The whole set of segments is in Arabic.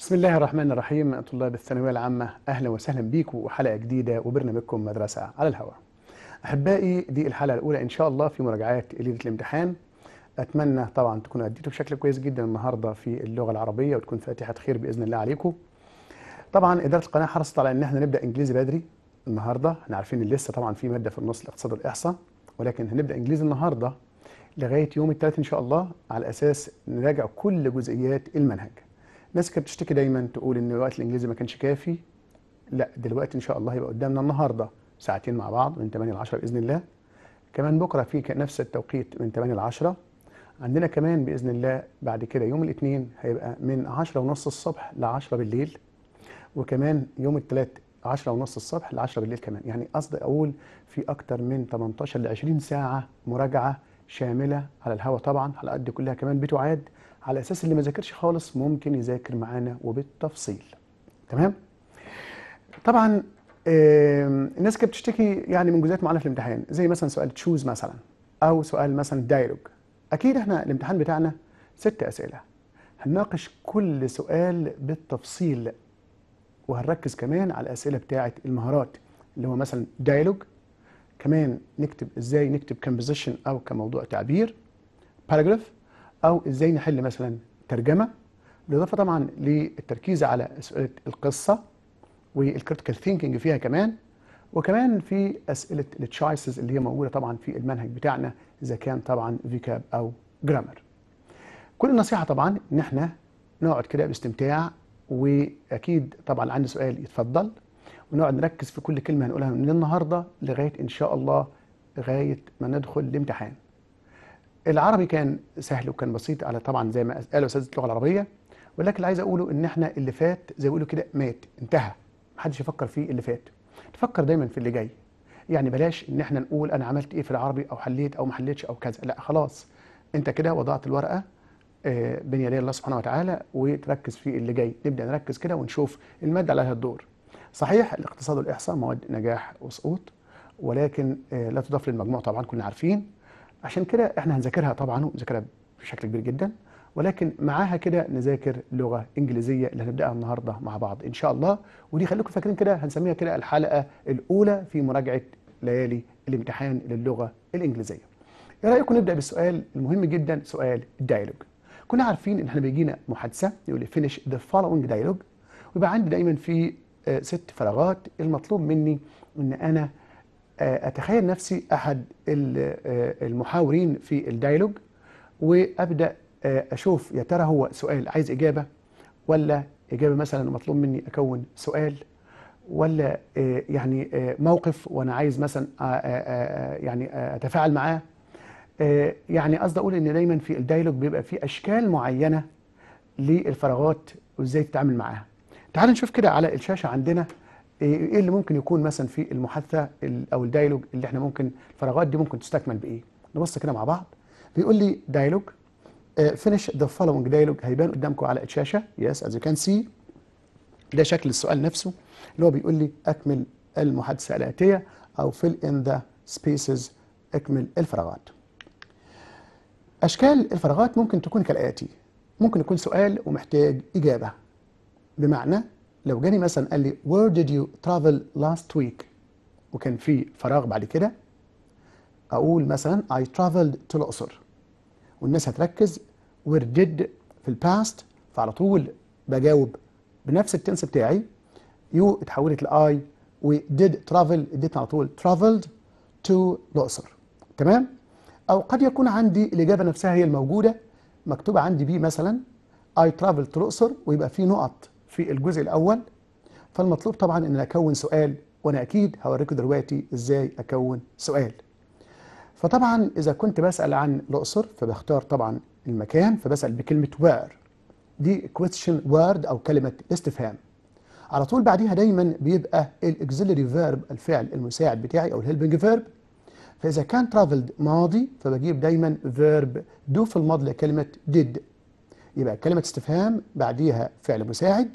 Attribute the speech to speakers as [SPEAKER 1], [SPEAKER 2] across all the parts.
[SPEAKER 1] بسم الله الرحمن الرحيم. طلاب الثانوية العامة. أهلا وسهلا بيكم وحلقة جديدة وبرنامجكم مدرسة على الهواء أحبائي دي الحلقة الأولى إن شاء الله في مراجعات ليلة الامتحان. أتمنى طبعا تكونوا أديتوا بشكل كويس جدا النهاردة في اللغة العربية وتكون فاتحة خير بإذن الله عليكم. طبعا إدارة القناة حرصت على إن إحنا نبدأ إنجليزي بدري النهاردة. إحنا عارفين إن لسه طبعا في مادة في النص الاقتصاد والإحصاء. ولكن هنبدأ إنجليزي النهاردة لغاية يوم الثلاث إن شاء الله على أساس نراجع كل جزئيات المنهج. ناس كانت بتشتكي دايما تقول إن الوقت الإنجليزي ما كانش كافي. لا دلوقتي إن شاء الله هيبقى قدامنا النهارده ساعتين مع بعض من 8 ل 10 بإذن الله. كمان بكرة في نفس التوقيت من 8 ل 10 عندنا كمان بإذن الله بعد كده يوم الاثنين هيبقى من 10 ونص الصبح ل 10 بالليل. وكمان يوم الثلاث 10 ونص الصبح ل 10 بالليل كمان. يعني قصدي أقول في أكتر من 18 ل 20 ساعة مراجعة شاملة على الهواء طبعا الحلقات دي كلها كمان بتعاد. على أساس اللي ما ذاكرش خالص ممكن يذاكر معانا وبالتفصيل. تمام؟ طبعا الناس كانت بتشتكي يعني من جزئيات معينة في الامتحان زي مثلا سؤال choose مثلا أو سؤال مثلا dialogue أكيد إحنا الامتحان بتاعنا ست أسئلة. هنناقش كل سؤال بالتفصيل وهنركز كمان على الأسئلة بتاعة المهارات اللي هو مثلا dialogue كمان نكتب إزاي نكتب composition أو كموضوع تعبير. paragraph أو إزاي نحل مثلا ترجمة بالإضافة طبعا للتركيز على أسئلة القصة وال critical thinking فيها كمان وكمان في أسئلة ال choices اللي هي موجودة طبعا في المنهج بتاعنا إذا كان طبعا vocab أو grammar كل النصيحة طبعا إن إحنا نقعد كده باستمتاع وأكيد طبعا عندي سؤال يتفضل ونقعد نركز في كل كلمة هنقولها من النهارده لغاية إن شاء الله لغاية ما ندخل الامتحان. العربي كان سهل وكان بسيط على طبعا زي ما قالوا اساتذه اللغة العربية ولكن اللي عايز أقوله إن إحنا اللي فات زي ما بيقولوا كده مات انتهى. محدش يفكر فيه اللي فات. تفكر دايما في اللي جاي. يعني بلاش إن إحنا نقول أنا عملت إيه في العربي أو حليت أو ما حليتش أو كذا. لا خلاص. أنت كده وضعت الورقة بين يدي الله سبحانه وتعالى وتركز في اللي جاي. نبدأ نركز كده ونشوف المادة عليها الدور. صحيح الاقتصاد والإحصاء مواد نجاح وسقوط ولكن لا تضاف للمجموع طبعا كلنا عارفين. عشان كده إحنا هنذاكرها طبعا ونذاكرها بشكل كبير جدا ولكن معاها كده نذاكر لغة إنجليزية اللي هنبدأها النهارده مع بعض إن شاء الله ودي خليكم فاكرين كده هنسميها كده الحلقة الأولى في مراجعة ليالي الامتحان للغة الإنجليزية. إيه رأيكم نبدأ بالسؤال المهم جدا سؤال ال dialogue. كنا عارفين إن إحنا بيجينا محادثة يقول لي finish the following dialogue ويبقى عندي دايما في ست فراغات المطلوب مني إن أنا أتخيل نفسي أحد المحاورين في ال dialogue وأبدأ أشوف يا ترى هو سؤال عايز إجابة ولا إجابة مثلا مطلوب مني أكون سؤال ولا يعني موقف وأنا عايز مثلا يعني أتفاعل معاه. يعني قصدي أقول إن دايما في ال dialogue بيبقى في أشكال معينة للفراغات وإزاي تتعامل معاها. تعال نشوف كده على الشاشة عندنا. إيه اللي ممكن يكون مثلا في المحادثة أو ال dialogue اللي إحنا ممكن الفراغات دي ممكن تستكمل بإيه؟ نبص كده مع بعض. بيقول لي dialogue finish the following dialogue هيبان قدامكم على الشاشه yes as you can see ده شكل السؤال نفسه اللي هو بيقول لي أكمل المحادثة الآتية أو fill in the spaces أكمل الفراغات. أشكال الفراغات ممكن تكون كالآتي. ممكن يكون سؤال ومحتاج إجابة. بمعنى لو جاني مثلا قال لي where did you travel last week? وكان في فراغ بعد كده أقول مثلا I traveled to الأقصر. والناس هتركز where did في ال past فعلى طول بجاوب بنفس ال tense بتاعي you اتحولت ل I و did travel اديتنا على طول traveled to الأقصر. تمام؟ أو قد يكون عندي الإجابة نفسها هي الموجودة مكتوبة عندي بي مثلا I traveled to الأقصر ويبقى في نقط. في الجزء الأول. فالمطلوب طبعا أنا أكون سؤال وأنا أكيد هوريكم دلوقتي إزاي أكون سؤال. فطبعا إذا كنت بسأل عن الأقصر فبختار طبعا المكان فبسأل بكلمة وير دي question word أو كلمة استفهام. على طول بعديها دايما بيبقى ال auxiliary verb الفعل المساعد بتاعي أو ال helping verb فإذا كان traveled ماضي فبجيب دايما verb do في الماضي كلمه did. يبقى كلمة استفهام بعديها فعل مساعد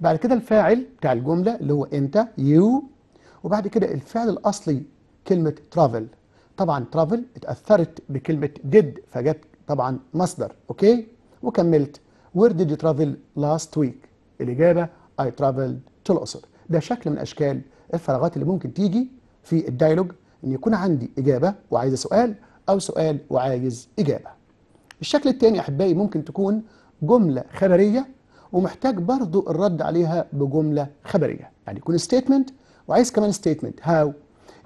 [SPEAKER 1] بعد كده الفاعل بتاع الجملة اللي هو أنت you وبعد كده الفعل الأصلي كلمة travel. طبعا travel اتأثرت بكلمة did فجت طبعا مصدر أوكي؟ وكملت. Where did you travel last week? الإجابة I traveled to الأقصر. ده شكل من أشكال الفراغات اللي ممكن تيجي في الديالوج إن يكون عندي إجابة وعايزة سؤال أو سؤال وعايز إجابة. الشكل الثاني أحبائي ممكن تكون جملة خبرية ومحتاج برضو الرد عليها بجملة خبرية. يعني يكون statement وعايز كمان statement. How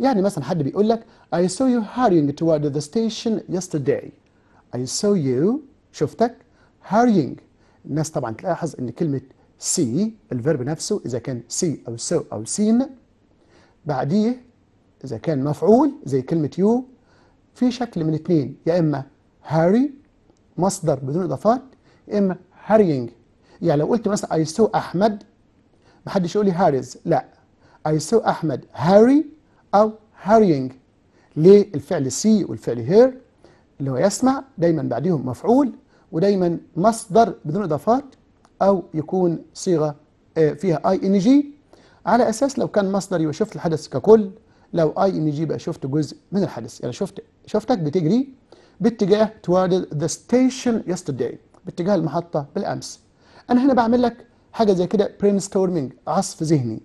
[SPEAKER 1] يعني مثلا حد بيقول لك I saw you hurrying toward the station yesterday. I saw you. شفتك؟ Hurrying. الناس طبعا تلاحظ إن كلمة see ال verb نفسه إذا كان see أو saw أو seen. بعديه إذا كان مفعول زي كلمة you في شكل من اتنين يا إما hurry مصدر بدون إضافات إما hurrying. يعني لو قلت مثلا I saw احمد محدش يقول لي hurries لا. I saw احمد hurry أو hurrying. ليه؟ الفعل see والفعل hear اللي هو يسمع دايما بعديهم مفعول ودايما مصدر بدون إضافات أو يكون صيغة فيها ing على أساس لو كان مصدر يبقى شفت الحدث ككل لو ing بقى شفت جزء من الحدث. يعني شفت شفتك بتجري باتجاه toward the station yesterday. باتجاه المحطة بالأمس. أنا هنا بعمل لك حاجة زي كده brainstorming عصف ذهني.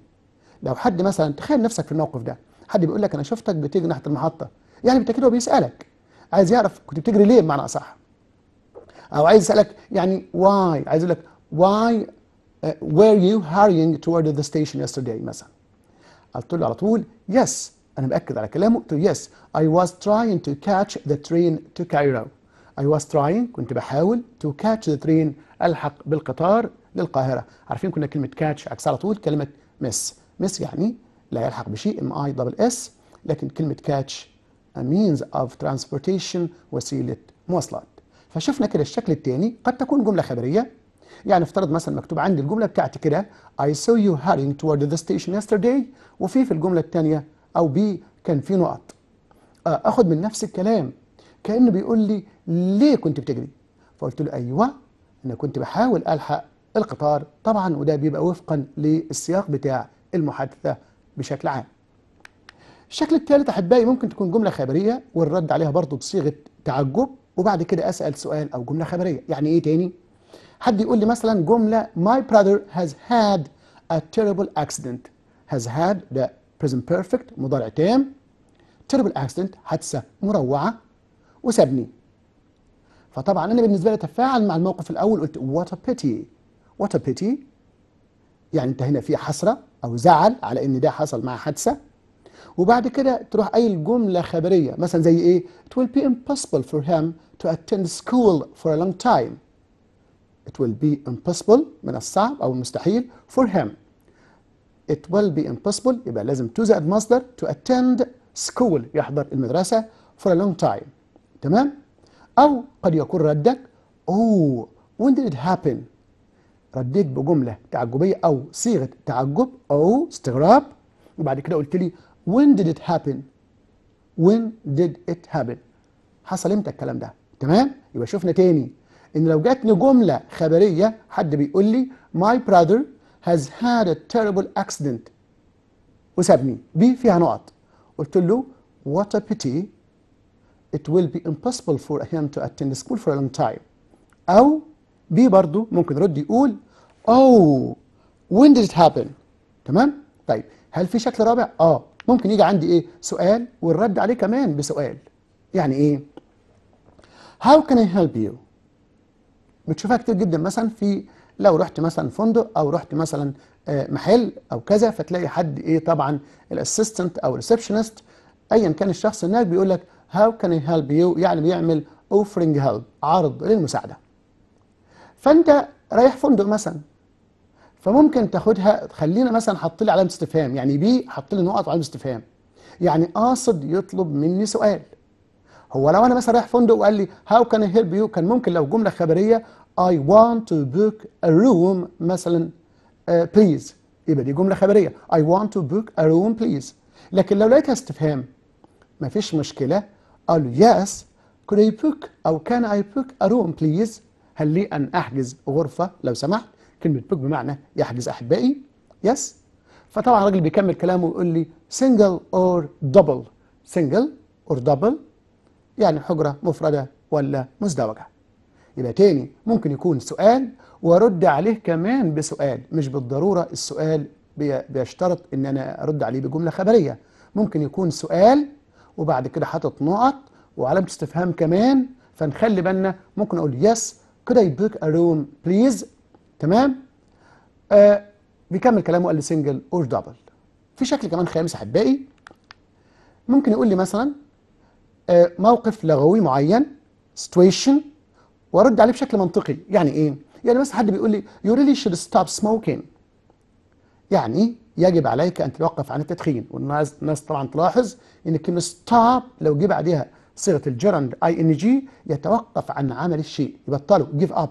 [SPEAKER 1] لو حد مثلا تخيل نفسك في الموقف ده. حد بيقول لك أنا شفتك بتجري ناحية المحطة. يعني بالتاكيد هو بيسألك. عايز يعرف كنت بتجري ليه بمعنى أصح؟ أو عايز يسألك يعني why عايز يقول لك uh, were you hurrying toward the station yesterday مثلا؟ قلت له على طول yes. أنا بأكد على كلامه قلت له yes. I was trying to catch the train to Cairo. I was trying كنت بحاول to catch the train ألحق بالقطار للقاهرة. عارفين كنا كلمة catch عكس على طول؟ كلمة miss. miss يعني لا يلحق بشيء m i double s لكن كلمة catch a means of transportation وسيلة مواصلات. فشفنا كده الشكل الثاني قد تكون جملة خبرية. يعني افترض مثلا مكتوب عندي الجملة بتاعتي كده I saw you hurrying toward the station yesterday. وفي في الجملة الثانية أو B كان في نقط. اخد من نفس الكلام. كأنه بيقول لي ليه كنت بتجري؟ فقلت له أيوه أنا كنت بحاول ألحق القطار طبعا وده بيبقى وفقا للسياق بتاع المحادثة بشكل عام. الشكل الثالث أحبائي ممكن تكون جملة خبرية والرد عليها برضه بصيغة تعجب وبعد كده أسأل سؤال أو جملة خبرية. يعني إيه تاني؟ حد يقول لي مثلا جملة my brother has had a terrible accident. Has had ده present perfect مضارع تام. Terrible accident حادثة مروعة. وسابني. فطبعا أنا بالنسبة لي اتفاعل مع الموقف الأول قلت what a pity what a pity. يعني أنت هنا في حسرة أو زعل على إن ده حصل مع حادثة. وبعد كده تروح قايل جملة خبرية مثلا زي إيه؟ It will be impossible for him to attend school for a long time. It will be impossible من الصعب أو المستحيل for him. It will be impossible يبقى لازم to زائد مصدر to attend school يحضر المدرسة for a long time. تمام؟ أو قد يكون ردك oh when did it happen رديت بجملة تعجبية أو صيغة تعجب أو استغراب. وبعد كده قلت لي when did it happen when did it happen حصل إمتى الكلام ده؟ تمام؟ يبقى شفنا تاني. إن لو جاتني جملة خبرية حد بيقول لي my brother has had a terrible accident. وسابني. بي فيها نقط. قلت له what a pity it will be impossible for him to attend school for a long time. أو بي برضو ممكن رد يقول oh when did it happen تمام؟ طيب هل في شكل رابع؟ آه. ممكن يجي عندي إيه؟ سؤال والرد عليه كمان بسؤال. يعني إيه؟ How can I help you? بتشوفها كتير جدا. مثلا في لو رحت مثلا فندق أو رحت مثلا محل أو كذا فتلاقي حد إيه؟ طبعا ال assistant أو ال receptionist ايا كان الشخص هناك بيقول لك how can I help you? يعني بيعمل offering help عرض للمساعدة. فأنت رايح فندق مثلا فممكن تاخدها خلينا مثلا حط لي علامة استفهام يعني B حط لي نقط وعلامه استفهام. يعني قاصد يطلب مني سؤال. هو لو أنا مثلا رايح فندق وقال لي how can I help you كان ممكن لو جملة خبرية I want to book a room مثلا uh, please. يبقى دي جملة خبرية. I want to book a room please. لكن لو لقيتها استفهام مفيش مشكلة. قال له yes could I book أو I book a room please? هل لي أن أحجز غرفة؟ لو سمحت. كلمة book بمعنى يحجز أحبائي. Yes. فطبعا الراجل بيكمل كلامه ويقول لي single or double? Single or double? يعني حجرة مفردة ولا مزدوجة. يبقى تاني ممكن يكون سؤال وأرد عليه كمان بسؤال. مش بالضرورة السؤال بي- بيشترط إن أنا أرد عليه بجملة خبرية. ممكن يكون سؤال وبعد كده حاطط نقط وعلامة استفهام كمان فنخلي بالنا ممكن أقول يس could I book a room تمام؟ آه بيكمل كلامه قال لي single or double في شكل كمان خامس أحبائي. ممكن يقول لي مثلا آه موقف لغوي معين situation وأرد عليه بشكل منطقي. يعني إيه؟ يعني مثلا حد بيقول لي you really should stop smoking. يعني يجب عليك أن تتوقف عن التدخين. والناس الناس طبعا تلاحظ إن كلمة stop لو جه بعدها صيغة ال gerund ing يتوقف عن عمل الشيء يبطله give up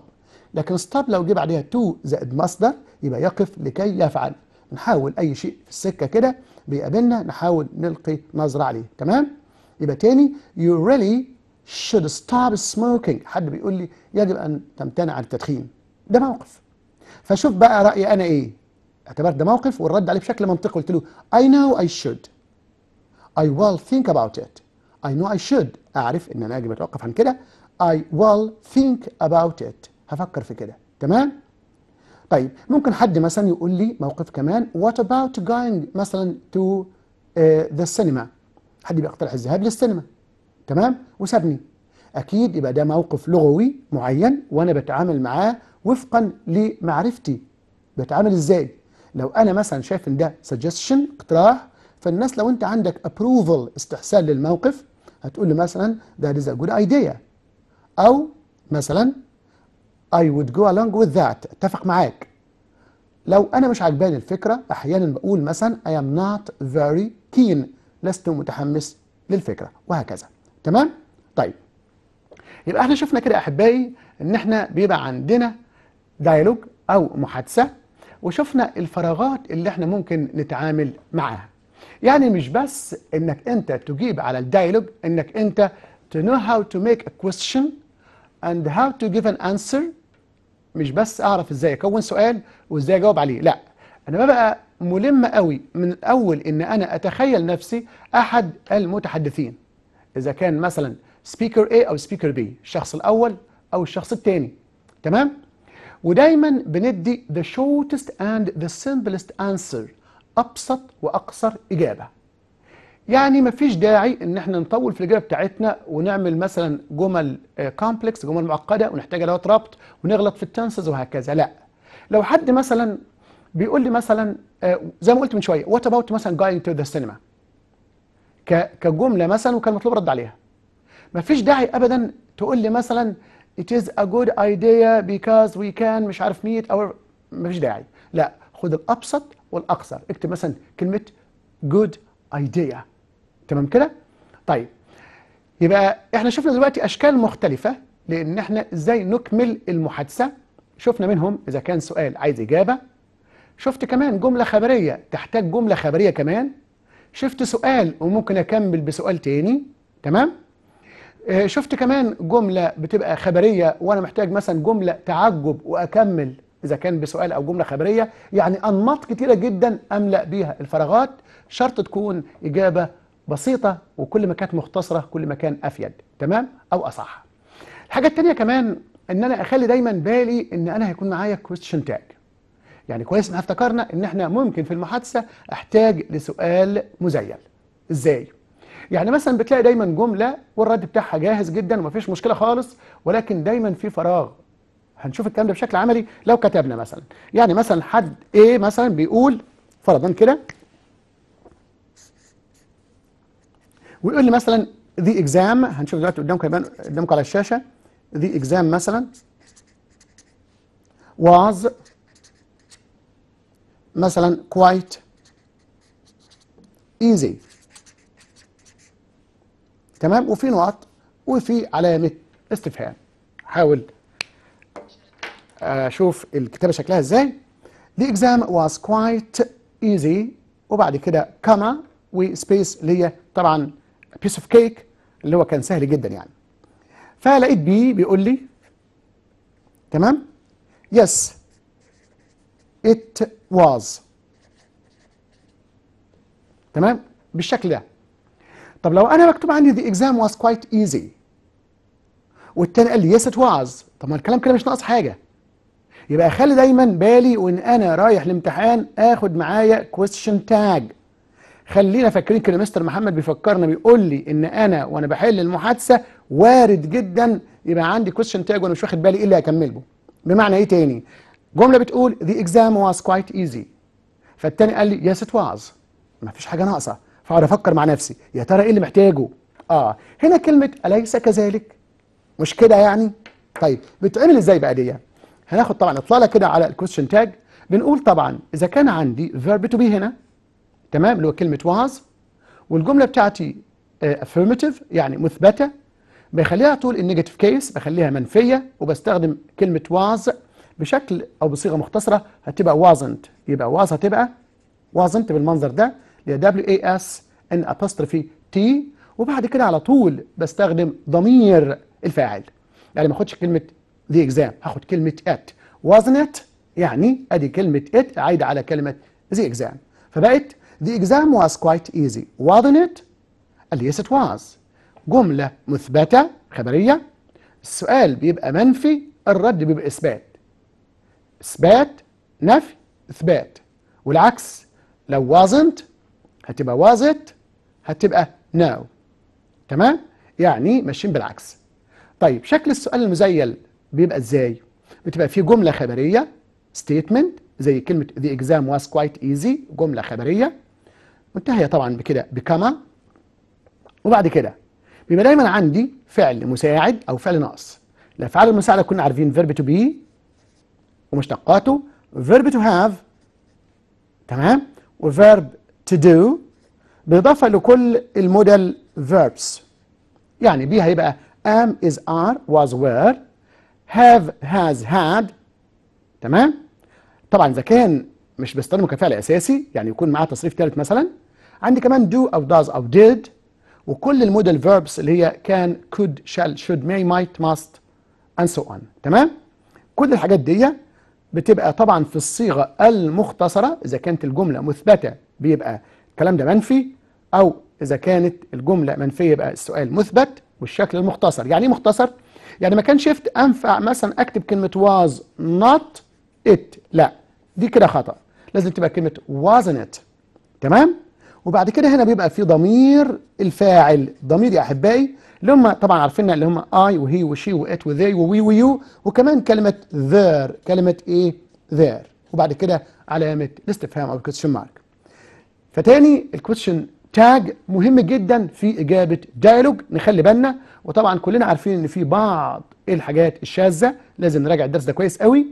[SPEAKER 1] لكن stop لو جه بعدها to زائد مصدر يبقى يقف لكي يفعل. نحاول أي شيء في السكة كده بيقابلنا نحاول نلقي نظرة عليه. تمام؟ يبقى تاني you really should stop smoking. حد بيقول لي يجب أن تمتنع عن التدخين. ده موقف. فشوف بقى رأيي أنا إيه؟ اعتبرت ده موقف والرد عليه بشكل منطقي. قلت له I know I should. I will think about it. I know I should. أعرف إن أنا يجب أتوقف عن كده. I will think about it. هفكر في كده. تمام؟ طيب ممكن حد مثلا يقول لي موقف كمان. What about going مثلا to uh, the cinema? حد بيقترح الذهاب للسينما. تمام؟ وسابني. أكيد يبقى ده موقف لغوي معين وأنا بتعامل معاه وفقا لمعرفتي. بتعامل إزاي؟ لو أنا مثلا شايف إن ده suggestion اقتراح فالناس لو أنت عندك approval استحسان للموقف هتقول لي مثلا that is a good idea. أو مثلا I would go along with that. أتفق معاك. لو أنا مش عجباني الفكرة أحيانا بقول مثلا I am not very keen لست متحمس للفكرة وهكذا. تمام؟ طيب. يبقى إحنا شفنا كده أحبائي إن إحنا بيبقى عندنا ديالوج أو محادثة وشفنا الفراغات اللي إحنا ممكن نتعامل معاها. يعني مش بس إنك أنت تجيب على ال dialogue إنك أنت to know how to make a question and how to give an answer. مش بس أعرف إزاي أكون سؤال وإزاي أجاوب عليه لا. أنا ببقى ملم قوي من الأول إن أنا أتخيل نفسي أحد المتحدثين. إذا كان مثلا speaker A أو speaker B الشخص الأول أو الشخص الثاني. تمام؟ ودايما بندي the shortest and the simplest answer أبسط وأقصر إجابة. يعني مفيش داعي إن إحنا نطول في الإجابة بتاعتنا ونعمل مثلا جمل complex جمل معقدة ونحتاج ادوات ربط ونغلط في ال tenses وهكذا. لا. لو حد مثلا بيقول لي مثلا آه، زي ما قلت من شوية what about مثلا going to the cinema كجملة مثلا وكان مطلوب رد عليها. مفيش داعي ابدا تقول لي مثلا it is a good idea because we can مش عارف meet or مفيش داعي. لا خد الأبسط والأقصر. اكتب مثلا كلمة good idea. تمام كده؟ طيب. يبقى إحنا شفنا دلوقتي أشكال مختلفة لأن إحنا إزاي نكمل المحادثة. شفنا منهم إذا كان سؤال عايز إجابة. شفت كمان جملة خبرية تحتاج جملة خبرية كمان. شفت سؤال وممكن أكمل بسؤال تاني. تمام؟ شفت كمان جملة بتبقى خبرية وأنا محتاج مثلا جملة تعجب وأكمل إذا كان بسؤال أو جملة خبرية. يعني أنماط كتيرة جدا أملأ بيها الفراغات. شرط تكون إجابة بسيطة وكل ما كانت مختصرة كل ما كان أفيد. تمام؟ أو أصح. الحاجة التانية كمان إن أنا أخلي دايما بالي إن أنا هيكون معايا كويستشن تاج يعني كويس إن افتكرنا إن إحنا ممكن في المحادثة أحتاج لسؤال مزيل. إزاي؟ يعني مثلا بتلاقي دايما جملة والرد بتاعها جاهز جدا ومفيش مشكلة خالص ولكن دايما في فراغ. هنشوف الكلام ده بشكل عملي لو كتبنا مثلا. يعني مثلا حد إيه مثلا بيقول فرضا كده ويقول لي مثلا the exam هنشوف دلوقتي قدامكم يبان قدامكم على الشاشة the exam مثلا was مثلا quite easy. تمام؟ وفي نقط وفي علامة استفهام. حاول أشوف الكتابة شكلها إزاي. The exam was quite easy. وبعد كده كما وسبيس اللي هي طبعا piece of cake اللي هو كان سهل جدا يعني. فلقيت بي بيقول لي تمام؟ Yes it was. تمام؟ بالشكل ده. طب لو أنا مكتوب عندي the exam was quite easy. والتاني قال لي yes it was طب ما الكلام كده مش ناقص حاجة. يبقى خلي دايما بالي وإن أنا رايح الامتحان آخد معايا question tag خلينا فاكرين كده مستر محمد بيفكرنا بيقول لي إن أنا وأنا بحل المحادثة وارد جدا يبقى عندي question tag وأنا مش واخد بالي إيه اللي هكمله. بمعنى إيه تاني؟ جملة بتقول the exam was quite easy. فالتاني قال لي yes it was. ما فيش حاجة ناقصة. فأقعد أفكر مع نفسي يا ترى إيه اللي محتاجه؟ آه هنا كلمة أليس كذلك؟ مش كده يعني؟ طيب بتتعمل إزاي بقى دي؟ هناخد طبعا إطلالة كده على ال question tag بنقول طبعا إذا كان عندي verb to be هنا تمام؟ اللي هو كلمة was والجملة بتاعتي آه، affirmative يعني مثبتة بخليها طول ال negative case بخليها منفية وبستخدم كلمة was بشكل أو بصيغة مختصرة هتبقى wasn't. يبقى was هتبقى wasn't بالمنظر ده. W A S N apostrophe T وبعد كده على طول بستخدم ضمير الفاعل. يعني ما أخدش كلمة the exam هاخد كلمة it wasn't it يعني أدي كلمة it عايده على كلمة the exam. فبقت the exam was quite easy. wasn't it قال yes it was. جملة مثبتة خبرية. السؤال بيبقى منفي الرد بيبقى إثبات. إثبات نفي إثبات. والعكس لو wasn't هتبقى was it هتبقى no تمام؟ يعني ماشيين بالعكس. طيب شكل السؤال المزيل بيبقى إزاي؟ بتبقى فيه جملة خبرية statement زي كلمة the exam was quite easy جملة خبرية. منتهية طبعا بكده بكما وبعد كده بيبقى دايما عندي فعل مساعد أو فعل ناقص. الافعال المساعدة كنا عارفين verb to be ومشتقاته verb to have تمام؟ وverb to do بالاضافه لكل المودال verbs. يعني بي هيبقى am is are was were have has had. تمام؟ طبعا إذا كان مش بستخدمه كفعل أساسي يعني يكون معاه تصريف ثالث مثلا. عندي كمان do أو does أو did. وكل المودال verbs اللي هي كان could shall should may might must and so on. تمام؟ كل الحاجات دي بتبقى طبعا في الصيغة المختصرة إذا كانت الجملة مثبتة بيبقى الكلام ده منفي أو إذا كانت الجملة منفية يبقى السؤال مثبت والشكل المختصر. يعني إيه مختصر؟ يعني ما شفت أنفع مثلا أكتب كلمة was not it. لا دي كده خطأ. لازم تبقى كلمة wasn't it. تمام؟ وبعد كده هنا بيبقى في ضمير الفاعل. ضمير يا أحبائي اللي هم طبعا عارفين اللي هم اي وهي وشي وات وذي ووي ويو وكمان كلمة there كلمة إيه؟ there وبعد كده علامة الاستفهام أو ال question mark فتاني ال question tag مهم جدا في إجابة dialogue نخلي بالنا. وطبعا كلنا عارفين إن في بعض الحاجات الشاذة لازم نراجع الدرس ده كويس قوي.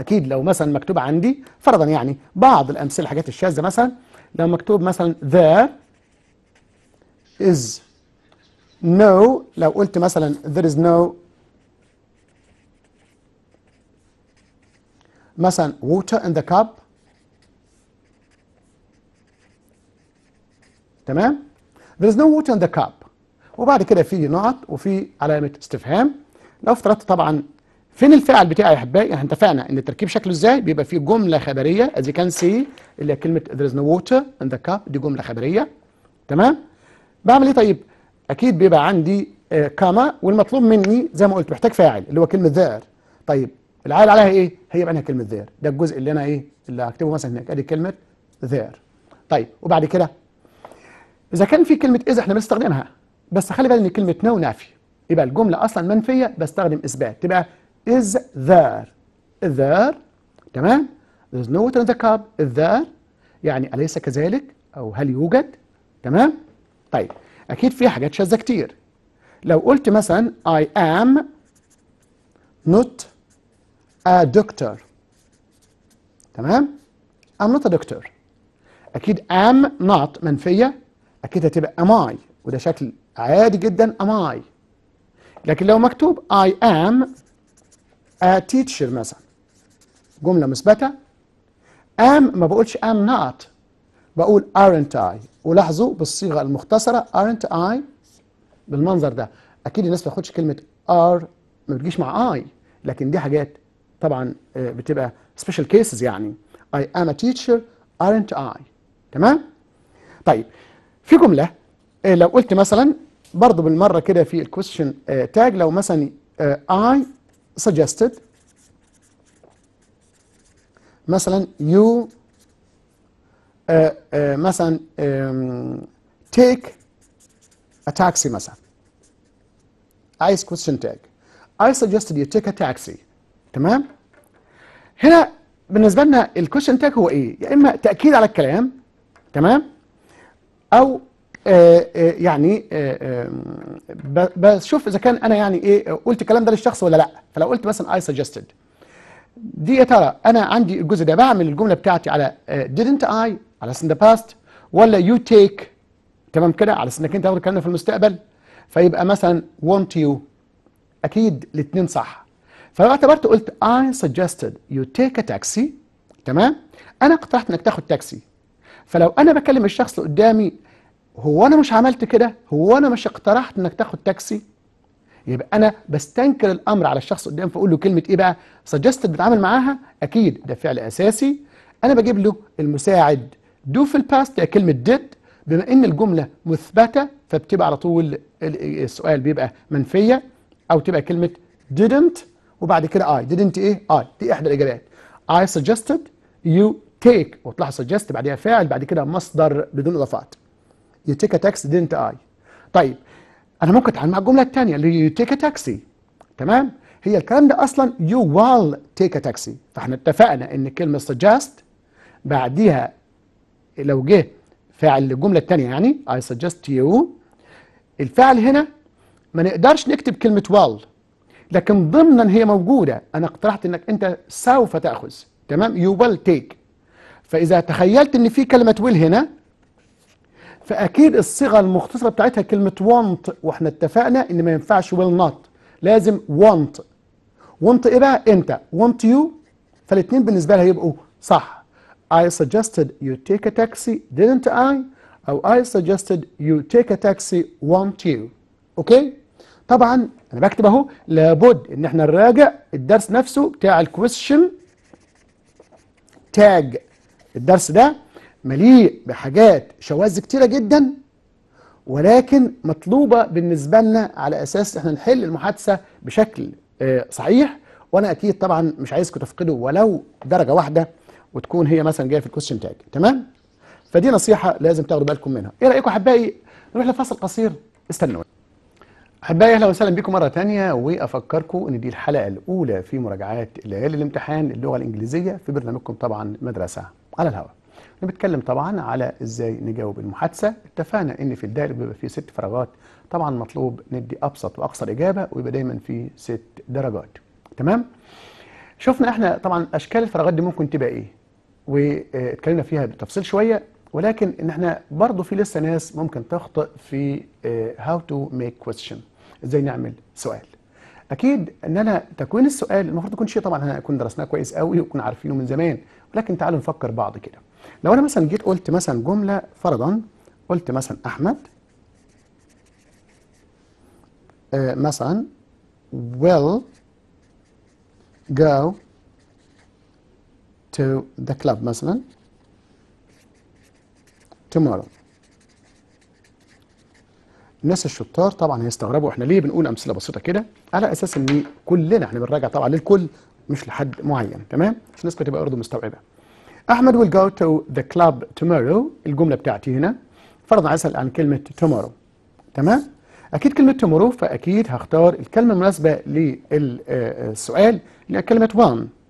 [SPEAKER 1] أكيد لو مثلا مكتوب عندي فرضا يعني بعض الأمثلة الحاجات الشاذة مثلا لو مكتوب مثلا there is no لو قلت مثلا there is no مثلا water in the cup تمام؟ There is no water in the cup. وبعد كده في نقط وفي علامة استفهام. لو افترضت طبعا فين الفعل بتاعي يا أحبائي؟ إحنا اتفقنا إن التركيب شكله إزاي؟ بيبقى فيه جملة خبرية. As you can see اللي هي كلمة there is no water in the cup. دي جملة خبرية. تمام؟ بعمل إيه طيب؟ أكيد بيبقى عندي آه كما والمطلوب مني زي ما قلت محتاج فاعل اللي هو كلمة there. طيب العائل عليها إيه؟ هي بقى كلمة there. ده الجزء اللي أنا إيه؟ اللي هكتبه مثلا هناك. أدي كلمة there. طيب وبعد كده إذا كان في كلمة إذا إحنا بنستخدمها بس خلي بالك إن كلمة نو نافي يبقى الجملة أصلا منفية بستخدم إثبات. تبقى is there is there تمام؟ There's no water in the cup. is there يعني أليس كذلك؟ أو هل يوجد؟ تمام؟ طيب أكيد في حاجات شاذة كتير. لو قلت مثلا I am not a doctor. تمام؟ I'm not a doctor. أكيد am not منفية. أكيد هتبقى am I. وده شكل عادي جدا am I. لكن لو مكتوب I am a teacher مثلا. جملة مثبتة. Am ما بقولش am not. بقول aren't I. ولاحظوا بالصيغة المختصرة aren't I بالمنظر ده. أكيد الناس ما بتاخدش كلمة are ما بتجيش مع I. لكن دي حاجات طبعا بتبقى special cases يعني. I am a teacher aren't I. تمام؟ طيب في جملة لو قلت مثلا برضه بالمرة كده في ال question tag لو مثلا uh, I suggested مثلا you مثلا take a taxi مثلا. عايز question tag. I suggested you take a taxi. تمام؟ هنا بالنسبة لنا ال question tag هو إيه؟ يا إما تأكيد على الكلام تمام؟ أو آه آه يعني آه بشوف إذا كان أنا يعني إيه قلت الكلام ده للشخص ولا لأ. فلو قلت مثلا I suggested. دي يا ترى أنا عندي الجزء ده بعمل الجملة بتاعتي على didn't I على in the past ولا you take تمام كده؟ على إنك أنت تاخد الكلام في المستقبل. فيبقى مثلا want you. أكيد الاثنين صح. فلو اعتبرت قلت I suggested you take a taxi. تمام؟ أنا اقترحت إنك تاخد تاكسي فلو أنا بكلم الشخص اللي قدامي هو أنا مش عملت كده؟ هو أنا مش اقترحت إنك تاخد تاكسي؟ يبقى أنا بستنكر الأمر على الشخص قدام فأقول له كلمة إيه بقى؟ suggested بتعامل معاها؟ أكيد ده فعل أساسي. أنا بجيب له المساعد. do في ال past كلمة did. بما إن الجملة مثبتة فبتبقى على طول السؤال بيبقى منفية أو تبقى كلمة didn't. وبعد كده I. Didn't إيه؟ I. دي إحدى الإجابات. I suggested you take وتلاحظ suggest بعدها فاعل بعد كده مصدر بدون إضافات. You take a taxi didn't I طيب أنا ممكن أتعامل مع الجملة الثانية اللي you take a taxi. تمام؟ هي الكلام ده أصلا you will take a taxi. فإحنا اتفقنا إن كلمة suggest بعديها لو جه فاعل الجمله الثانية يعني I suggest you. الفعل هنا ما نقدرش نكتب كلمة will لكن ضمنا هي موجودة. أنا اقترحت إنك أنت سوف تأخذ. تمام؟ You will take. فإذا تخيلت إن في كلمة will هنا فأكيد الصيغة المختصرة بتاعتها كلمة want وإحنا اتفقنا إن ما ينفعش will not. لازم want. Want إيه بقى؟ انت want you فالاثنين بالنسبة لها هيبقوا صح. I suggested you take a taxi didn't I أو I suggested you take a taxi didn't you. okay؟ طبعا أنا بكتب أهو لابد إن إحنا نراجع الدرس نفسه بتاع ال question tag الدرس ده مليء بحاجات شواذ كتيرة جدا ولكن مطلوبة بالنسبة لنا على أساس إحنا نحل المحادثة بشكل صحيح. وأنا أكيد طبعا مش عايزكم تفقدوا ولو درجة واحدة وتكون هي مثلا جاية في ال question tag تمام؟ فدي نصيحة لازم تاخدوا بالكم منها. إيه رأيكم أحبائي؟ نروح لفاصل قصير. استنوا أحبائي أهلا وسهلا بكم مرة ثانية وأفكركم إن دي الحلقة الأولى في مراجعات ليالي الامتحان اللغة الإنجليزية في برنامجكم طبعا مدرسة. على الهواء. بنتكلم طبعا على إزاي نجاوب المحادثة. اتفقنا إن في ال dialogue بيبقى فيه ست فراغات. طبعا مطلوب ندي أبسط وأقصر إجابة ويبقى دايما فيه ست درجات. تمام؟ شفنا إحنا طبعا أشكال الفراغات دي ممكن تبقى إيه؟ واتكلمنا فيها بالتفصيل شوية. ولكن إن إحنا برضه في لسه ناس ممكن تخطئ في how to make question إزاي نعمل سؤال. أكيد إن أنا تكوين السؤال المفروض يكون شيء طبعا هنكون درسناه كويس قوي وكنا عارفينه من زمان. ولكن تعالوا نفكر بعض كده. لو أنا مثلا جيت قلت مثلا جملة فرضا قلت مثلا أحمد آه مثلا will go to the club مثلا tomorrow. الناس الشطار طبعا هيستغربوا إحنا ليه بنقول أمثلة بسيطة كده؟ على أساس إن كلنا إحنا بنراجع طبعا للكل مش لحد معين تمام؟ عشان الناس تبقى برضه مستوعبة. أحمد will go to the club tomorrow الجملة بتاعتي هنا. فرضا اسال عن كلمة tomorrow تمام؟ أكيد كلمة tomorrow فأكيد هختار الكلمة المناسبة للسؤال اللي هي كلمة when.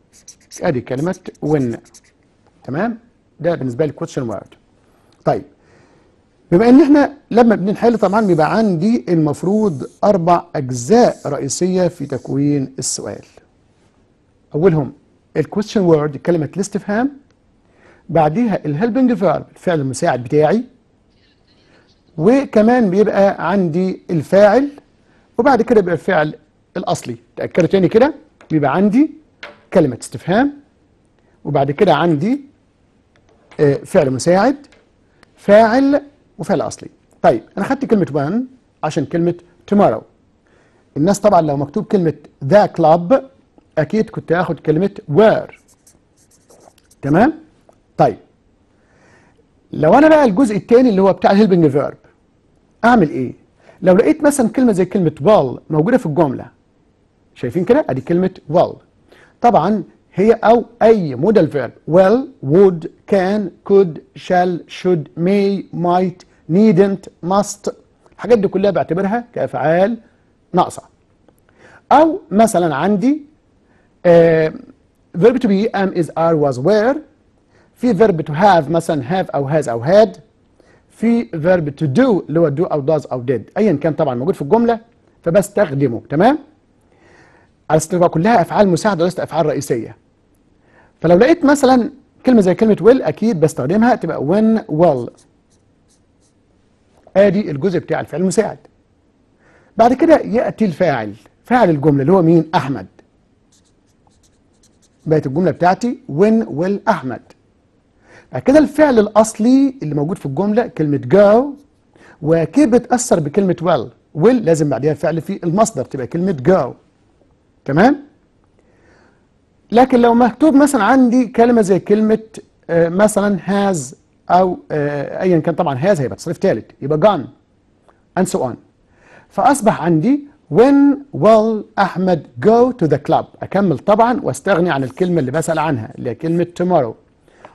[SPEAKER 1] أدي كلمة when تمام؟ ده بالنسبة لي question word طيب بما إن إحنا لما بنحل طبعا بيبقى عندي المفروض أربع أجزاء رئيسية في تكوين السؤال. أولهم ال question word كلمة الاستفهام بعديها ال helping verb الفعل المساعد بتاعي وكمان بيبقى عندي الفاعل وبعد كده بيبقى الفعل الأصلي. تأكدوا تاني كده بيبقى عندي كلمة استفهام وبعد كده عندي فعل مساعد فاعل وفعل أصلي. طيب أنا خدت كلمة when عشان كلمة tomorrow. الناس طبعا لو مكتوب كلمة the club أكيد كنت هاخد كلمة where تمام؟ طيب. لو أنا بقى الجزء الثاني اللي هو بتاع ال helping verb أعمل إيه؟ لو لقيت مثلا كلمة زي كلمة will موجودة في الجملة شايفين كده؟ أدي كلمة will طبعا هي أو أي modal verb will would can could shall should may might needn't must الحاجات دي كلها بعتبرها كأفعال ناقصة. أو مثلا عندي verb to be am is are was were. في verb to have مثلا have أو has أو had. في verb to do اللي هو do أو does أو did. ايا كان طبعا موجود في الجملة فبستخدمه. تمام؟ على أساس كلها أفعال مساعدة وليست أفعال رئيسية. فلو لقيت مثلا كلمة زي كلمة will أكيد بستخدمها تبقى when will. آدي الجزء بتاع الفعل المساعد. بعد كده يأتي الفاعل فاعل الجملة اللي هو مين؟ أحمد. بقت الجملة بتاعتي when will أحمد. بعد كده الفعل الأصلي اللي موجود في الجملة كلمة go وأكيد بتأثر بكلمة will will لازم بعدها فعل في المصدر تبقى كلمة go. تمام؟ لكن لو مكتوب مثلا عندي كلمة زي كلمة آه مثلا has أو آه ايا كان طبعا has هيبقى تصريف ثالث يبقى gone and so on. فأصبح عندي when will احمد go to the club? أكمل طبعا واستغني عن الكلمة اللي بسأل عنها اللي هي كلمة tomorrow.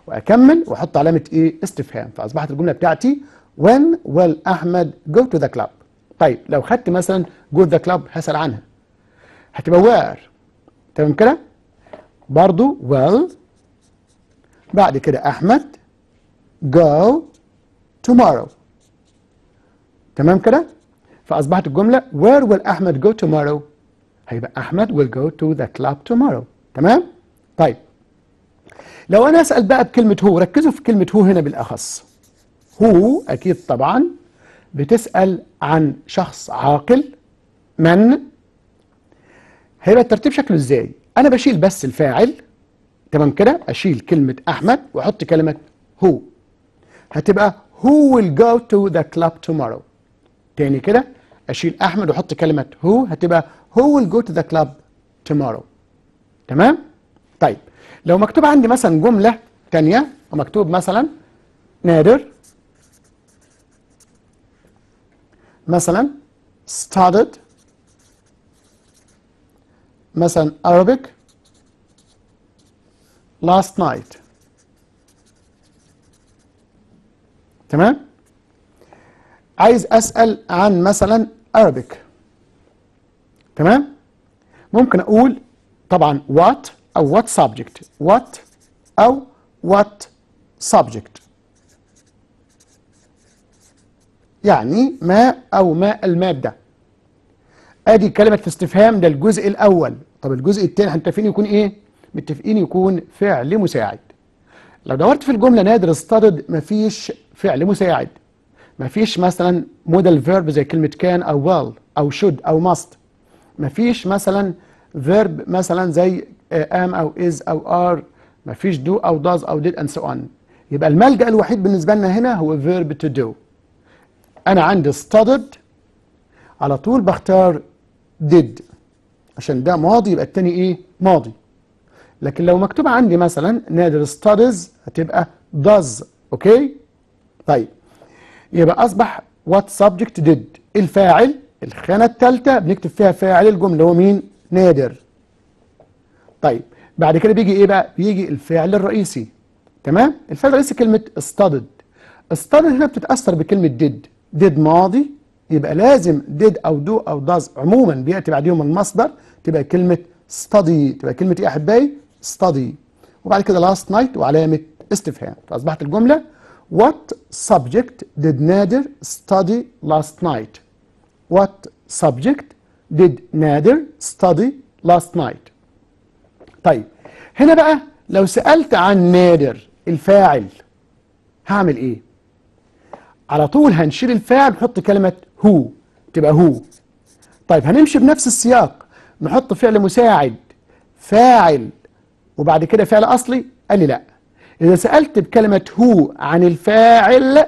[SPEAKER 1] وأكمل وأحط علامة إيه استفهام. فأصبحت الجملة بتاعتي when will احمد go to the club طيب لو خدت مثلا go to the club هسأل عنها. هتبقى where تمام كده؟ برضو will. بعد كده أحمد go tomorrow. تمام كده؟ فأصبحت الجمله where will احمد go tomorrow? هيبقى احمد will go to the club tomorrow. تمام؟ طيب. لو أنا أسأل بقى بكلمة هو ركزوا في كلمة هو هنا بالأخص. هو أكيد طبعا بتسأل عن شخص عاقل. من؟ هيبقى الترتيب شكله إزاي؟ أنا بشيل بس الفاعل. تمام كده؟ أشيل كلمة احمد وأحط كلمة هو هتبقى who will go to the club tomorrow تاني كده؟ أشيل أحمد وأحط كلمة هو هتبقى who will go to the club tomorrow. تمام؟ طيب. لو مكتوب عندي مثلا جملة تانية ومكتوب مثلا نادر مثلا studied مثلا Arabic last night. تمام؟ عايز أسأل عن مثلا Arabic. تمام؟ ممكن أقول طبعا what أو what subject. What أو what subject. يعني ما أو ما المادة. أدي كلمة استفهام ده الجزء الأول. طب الجزء الثاني متفقين يكون إيه؟ متفقين يكون فعل مساعد. لو دورت في الجملة نادر اصطدد مفيش فعل مساعد. مفيش مثلا موديل فيرب زي كلمة كان أو will أو should أو must. مفيش مثلا فيرب مثلا زي am أو is أو are. مفيش do أو does أو did and so on. يبقى الملجأ الوحيد بالنسبة لنا هنا هو verb to do. أنا عندي studied. على طول بختار did. عشان ده ماضي يبقى التاني إيه؟ ماضي. لكن لو مكتوب عندي مثلا نادر studies هتبقى does. أوكي؟ طيب. يبقى أصبح what subject did الفاعل. الخانة الثالثة بنكتب فيها فاعل الجملة. هو مين؟ نادر. طيب بعد كده بيجي إيه بقى؟ بيجي الفعل الرئيسي. تمام؟ الفعل الرئيسي كلمة studied. studied هنا بتتأثر بكلمة did. did ماضي. يبقى لازم did أو do أو does عموما بيأتي بعديهم المصدر. تبقى كلمة study. تبقى كلمة إيه يا أحبائي؟ study. وبعد كده last night وعلامة استفهام. فأصبحت الجملة what subject did نادر study last night? What subject did نادر study last night? طيب هنا بقى لو سألت عن نادر الفاعل هعمل إيه؟ على طول هنشيل الفاعل نحط كلمة هو تبقى هو. طيب هنمشي بنفس السياق نحط فعل مساعد فاعل وبعد كده فعل أصلي قال لي لا. إذا سألت بكلمة هو عن الفاعل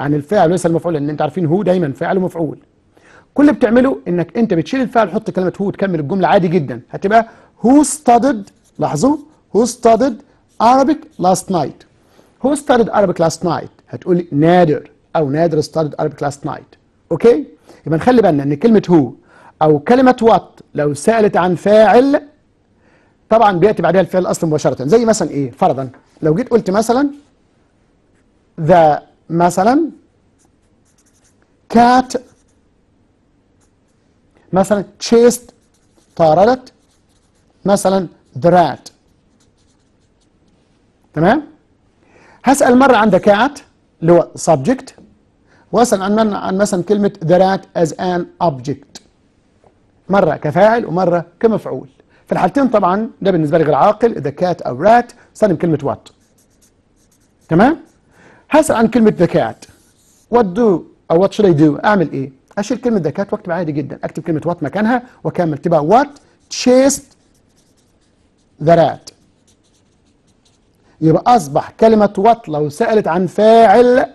[SPEAKER 1] عن الفاعل وليس المفعول لأن أنت عارفين هو دايما فاعل ومفعول. كل اللي بتعمله إنك أنت بتشيل الفاعل تحط كلمة هو وتكمل الجملة عادي جدا. هتبقى who studied لاحظوا who studied Arabic last night. who studied Arabic last night. هتقولي نادر أو نادر studied Arabic last night. أوكي؟ يبقى نخلي بالنا إن كلمة هو أو كلمة what لو سألت عن فاعل طبعا بيأتي بعدها الفعل الاصلي مباشرة. زي مثلا إيه؟ فرضا. لو جيت قلت مثلا the مثلا cat مثلا chased طاردت مثلا the rat تمام؟ هسأل مرة عن the cat اللي هو subject واسأل عن عن مثلا كلمة the rat as an object. مرة كفاعل ومرة كمفعول. في الحالتين طبعا ده بالنسبة لي غير عاقل the cat أو rat استخدم كلمة what. تمام؟ هسأل عن cat what do أو what should I do? أعمل إيه؟ أشيل كلمة the cat وأكتب عادي جدا. أكتب كلمة what مكانها وأكمل. تبقى what chased the rat. يبقى أصبح كلمة what لو سألت عن فاعل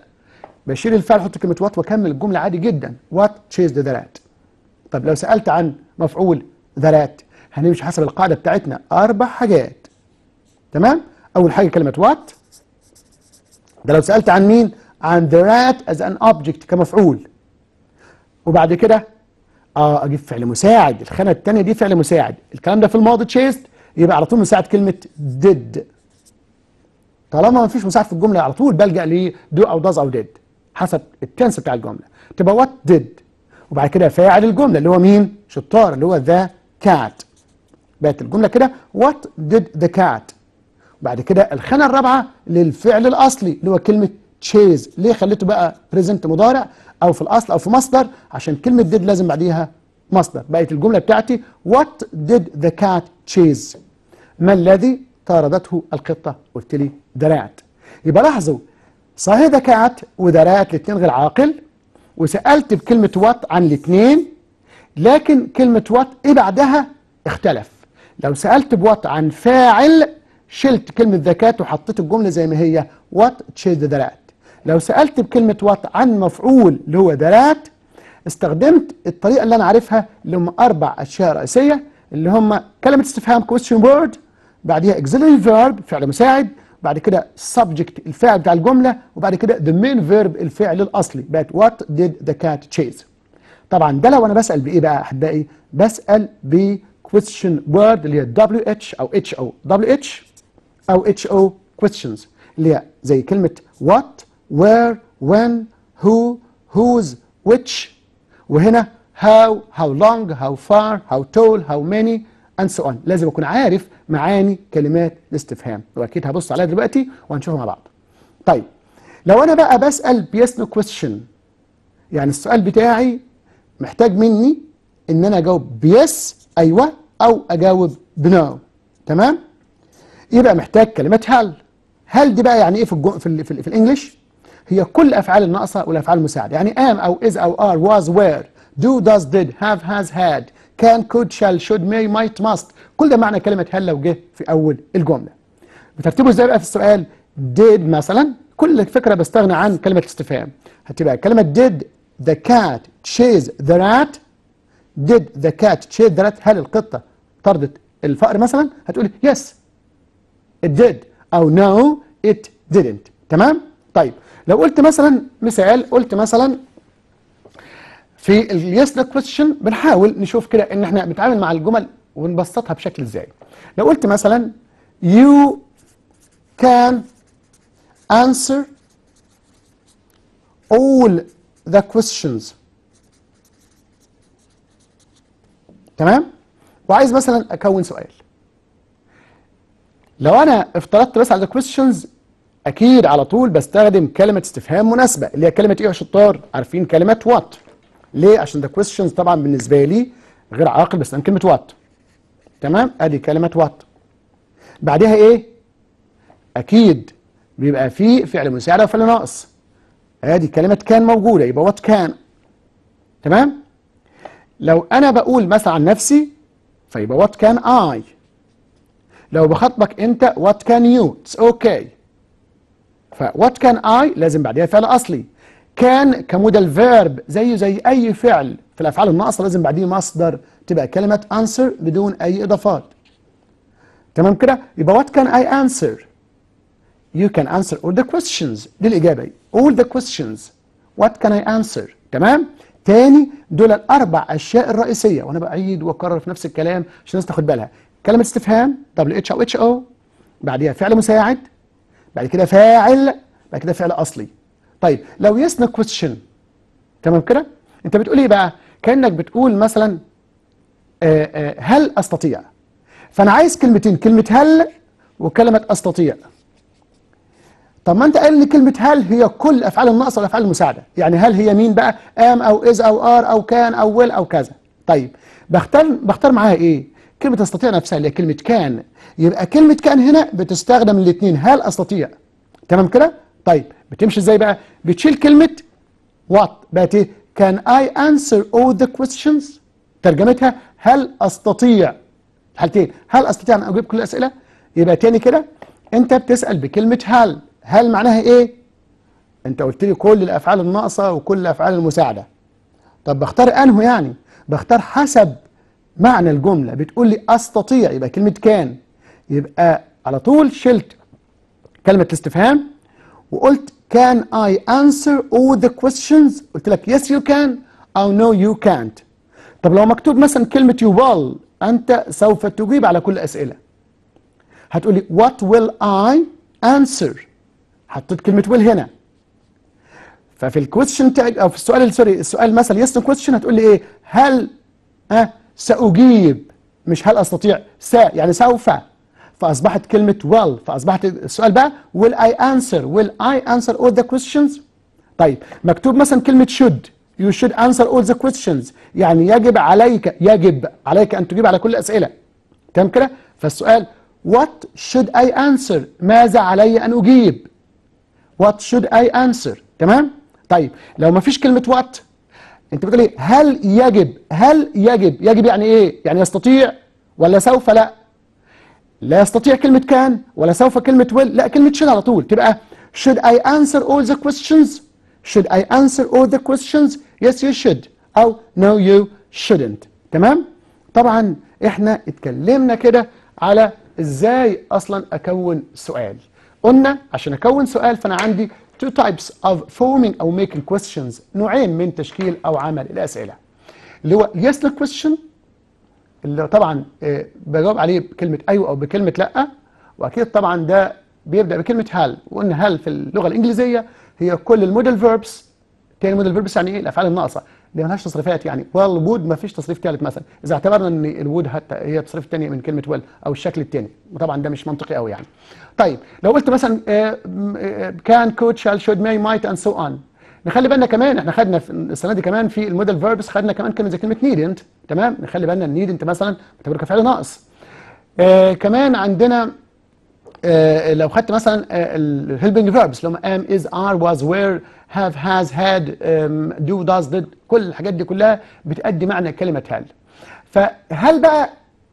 [SPEAKER 1] بشيل الفعل أحط كلمة what وأكمل الجملة عادي جدا. What chased the rat. طب لو سألت عن مفعول the rat هنمشي حسب القاعدة بتاعتنا. أربع حاجات. تمام؟ أول حاجة كلمة what. ده لو سألت عن مين؟ عن the rat as an object كمفعول. وبعد كده آه أجيب فعل مساعد. الخانة الثانية دي فعل مساعد. الكلام ده في الماضي تشيست يبقى على طول مساعد كلمة did. طالما ما فيش مساعد في الجملة على طول بلجأ ل do أو does أو did. حسب التنس بتاع الجملة. تبقى what did. وبعد كده فاعل الجملة اللي هو مين؟ شطار اللي هو the cat. بقت الجملة كده what did the cat بعد كده الخانة الرابعة للفعل الأصلي اللي هو كلمة chase. ليه خليته بقى بريزنت مضارع أو في الأصل أو في مصدر؟ عشان كلمة did لازم بعديها مصدر. بقت الجملة بتاعتي what did the cat chase ما الذي طاردته القطة؟ قلت لي the rat يبقى لاحظوا صحيح the cat و the rat الاثنين غير عاقل وسألت بكلمة what عن الاثنين لكن كلمة what إيه بعدها؟ اختلف. لو سألت ب what عن فاعل شلت كلمة the cat وحطيت الجملة زي ما هي what chased the rat لو سألت بكلمة what عن مفعول اللي هو the rat استخدمت الطريقة اللي أنا عارفها اللي هم أربع أشياء رئيسية اللي هم كلمة استفهام question word بعديها auxiliary verb فعل مساعد بعد كده subject الفاعل بتاع الجملة وبعد كده the main verb الفعل الأصلي. بقت what did the cat chase طبعا ده لو أنا بسأل بإيه بقى احبائي بسأل ب question word اللي هي WH أو HO WH أو HO questions اللي هي زي كلمة what where when who whose which. وهنا how how long how far how tall how many and so on. لازم أكون عارف معاني كلمات الاستفهام. واكيد هبص عليها دلوقتي وهنشوفها مع بعض. طيب لو أنا بقى بسأل ب yes no question يعني السؤال بتاعي محتاج مني إن أنا أجاوب ب yes أيوه أو أجاوب ب no تمام؟ يبقى محتاج كلمه هل. هل دي بقى يعني إيه في الجو... في, ال... في, ال... في الإنجليش؟ هي كل الافعال الناقصة والأفعال المساعدة. يعني am أو is أو are was were do does did have has had can could shall should may might must. كل ده معنى كلمة هل لو جه في أول الجملة. بترتيبه إزاي بقى في السؤال؟ did مثلا. كل فكرة بستغنى عن كلمة الاستفهام هتبقى كلمة did the cat chase the rat. did the cat chase the rat. هل القطة طردت الفأر مثلا؟ هتقولي yes. It did. أو no it didn't. تمام؟ طيب لو قلت مثلا مثال قلت مثلا في اليس كويستشن بنحاول نشوف كده إن إحنا بنتعامل مع الجمل ونبسطها بشكل إزاي. لو قلت مثلا you can answer all the questions. تمام؟ وعايز مثلا أكون سؤال. لو أنا افترضت بس على questions أكيد على طول بستخدم كلمة استفهام مناسبة اللي هي كلمة إيه يا شطار؟ عارفين كلمة what ليه؟ عشان ده questions طبعا بالنسبة لي غير عاقل بستخدم كلمة what تمام؟ أدي كلمة what بعدها إيه؟ أكيد بيبقى فيه فعل مساعدة وفعل ناقص. أدي كلمة can موجودة يبقى what can. تمام؟ لو أنا بقول مثلا عن نفسي فيبقى what can I لو بخاطبك انت what can you it's okay ف what can I لازم بعدها فعل أصلي. can ك modal verb زيه زي أي فعل في الأفعال الناقصة لازم بعديه مصدر تبقى كلمة answer بدون أي إضافات. تمام كده؟ يبقى what can I answer you can answer all the questions دي الاجابه all the questions. What can I answer تمام؟ تاني دول الأربع أشياء الرئيسية. وأنا بعيد وأكرر في نفس الكلام عشان الناس تاخد بالها. كلمة استفهام WH أو H أو بعديها فعل مساعد بعد كده فاعل بعد كده فعل أصلي. طيب لو yes no question تمام كده؟ أنت بتقول إيه بقى؟ كأنك بتقول مثلا آه، آه، هل أستطيع؟ فأنا عايز كلمتين كلمة هل وكلمة أستطيع. طب ما أنت قايل لي كلمة هل هي كل الافعال الناقصه والافعال المساعدة. يعني هل هي مين بقى؟ am أو is أو are أو can أو will أو كذا. طيب بختار بختار معاها إيه؟ كلمة استطيع نفسها اللي هي كلمة can. يبقى كلمة can هنا بتستخدم الاثنين. هل أستطيع؟ تمام كده؟ طيب بتمشي إزاي بقى؟ بتشيل كلمة وات بقت إيه؟ Can I answer all the questions ترجمتها هل أستطيع؟ حالتين. هل أستطيع أن أجيب كل الأسئلة؟ يبقى تاني كده أنت بتسأل بكلمة هل. هل معناها إيه؟ أنت قلت لي كل الأفعال الناقصة وكل الأفعال المساعدة. طب بختار أنه يعني. بختار حسب. معنى الجملة بتقول لي أستطيع يبقى كلمة كان. يبقى على طول شلت كلمة الاستفهام وقلت can I answer all the questions قلت لك yes you can أو no you can't. طب لو مكتوب مثلا كلمة you will أنت سوف تجيب على كل الأسئلة هتقول لي what will I answer حطيت كلمة will هنا. ففي ال question tag أو في السؤال sorry السؤال مثلا yes question هتقول لي إيه؟ هل أه سأجيب. مش هل أستطيع؟ سأ يعني سوف. فأصبحت كلمة will فأصبحت السؤال بقى will I answer? Will I answer all the questions? طيب مكتوب مثلا كلمة should. You should answer all the questions. يعني يجب عليك يجب عليك أن تجيب على كل الأسئلة. تمام كده؟ فالسؤال what should I answer ماذا علي أن أجيب؟ what should I answer تمام؟ طيب لو ما فيش كلمة what انت بتقول إيه هل يجب هل يجب يجب يعني إيه؟ يعني يستطيع ولا سوف لا؟ لا يستطيع كلمة كان ولا سوف كلمة will لا كلمة should على طول. تبقى should I answer all the questions should I answer all the questions yes you should. أو no you shouldn't. تمام؟ طبعا إحنا اتكلمنا كده على إزاي أصلا أكون سؤال. قلنا عشان أكون سؤال فأنا عندي two types of forming أو making questions. نوعين من تشكيل أو عمل. الأسئلة. اللي هو yes no question. اللي طبعا آه، بجاوب عليه بكلمة أيوه أو بكلمة لأ. وأكيد طبعا ده بيبدأ بكلمة هل. وقلنا هل في اللغة الإنجليزية هي كل ال modal verbs تاني modal verbs يعني إيه؟ الأفعال الناقصة. اللي مالهاش تصريفات يعني. will would ما فيش تصريف ثالث مثلا. إذا اعتبرنا إن ال would حتى هي التصريف الثاني من كلمة will أو الشكل الثاني وطبعا ده مش منطقي قوي يعني. طيب لو قلت مثلا can could shall should may might and so on نخلي بالنا كمان إحنا خدنا في السنة دي كمان في ال modal verbs خدنا كمان كلمة زي كلمة needn't تمام؟ نخلي بالنا ال needn't مثلا بتعتبره كفعل ناقص. آه كمان عندنا آه لو خدت مثلا ال helping verbs اللي هم am is are was were have has had do does did كل الحاجات دي كلها بتأدي معنى كلمة هل. فهل بقى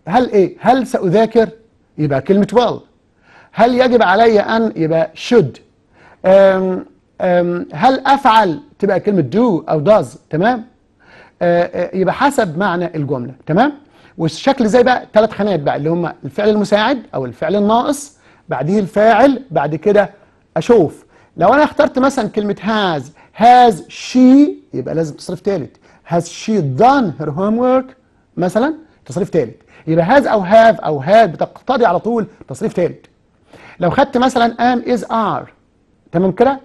[SPEAKER 1] هل إيه؟ هل سأذاكر؟ يبقى كلمة well. هل يجب علي أن يبقى should أم أم هل أفعل تبقى كلمة do أو does تمام؟ آه، آه، يبقى حسب معنى الجملة. تمام؟ والشكل زي بقى ثلاث خانات بقى اللي هم الفعل المساعد أو الفعل الناقص بعديه الفاعل بعد كده أشوف. لو أنا اخترت مثلا كلمة has has she يبقى لازم تصريف ثالث has she done her homework مثلا تصريف ثالث يبقى has أو have أو had بتقتضي على طول تصريف ثالث لو خدت مثلا am is are تمام كده؟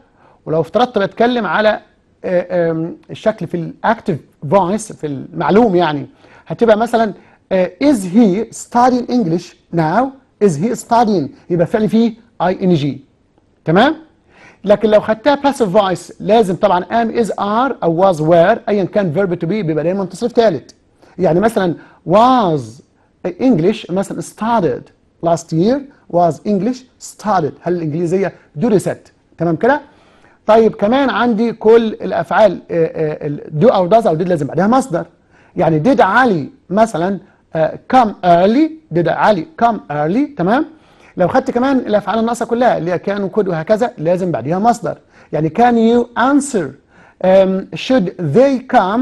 [SPEAKER 1] ولو افترضت بتكلم على آه، الشكل في ال active voice في المعلوم يعني هتبقى مثلا آه، is he studying English now is he studying يبقى فعل فيه ing. تمام؟ لكن لو خدتها passive voice لازم طبعا am is are أو was were ايا كان verb to be بيبقى دايما تصريف ثالث يعني مثلا was English مثلا started last year was English started هل الإنجليزية درست؟ تمام كده؟ طيب كمان عندي كل الأفعال دو أو does أو did لازم بعدها مصدر. يعني did علي مثلا آه، come early. did علي come early. تمام؟ لو خدت كمان الأفعال الناقصة كلها اللي هي can و could وهكذا لازم بعديها مصدر. يعني can you answer um, should they come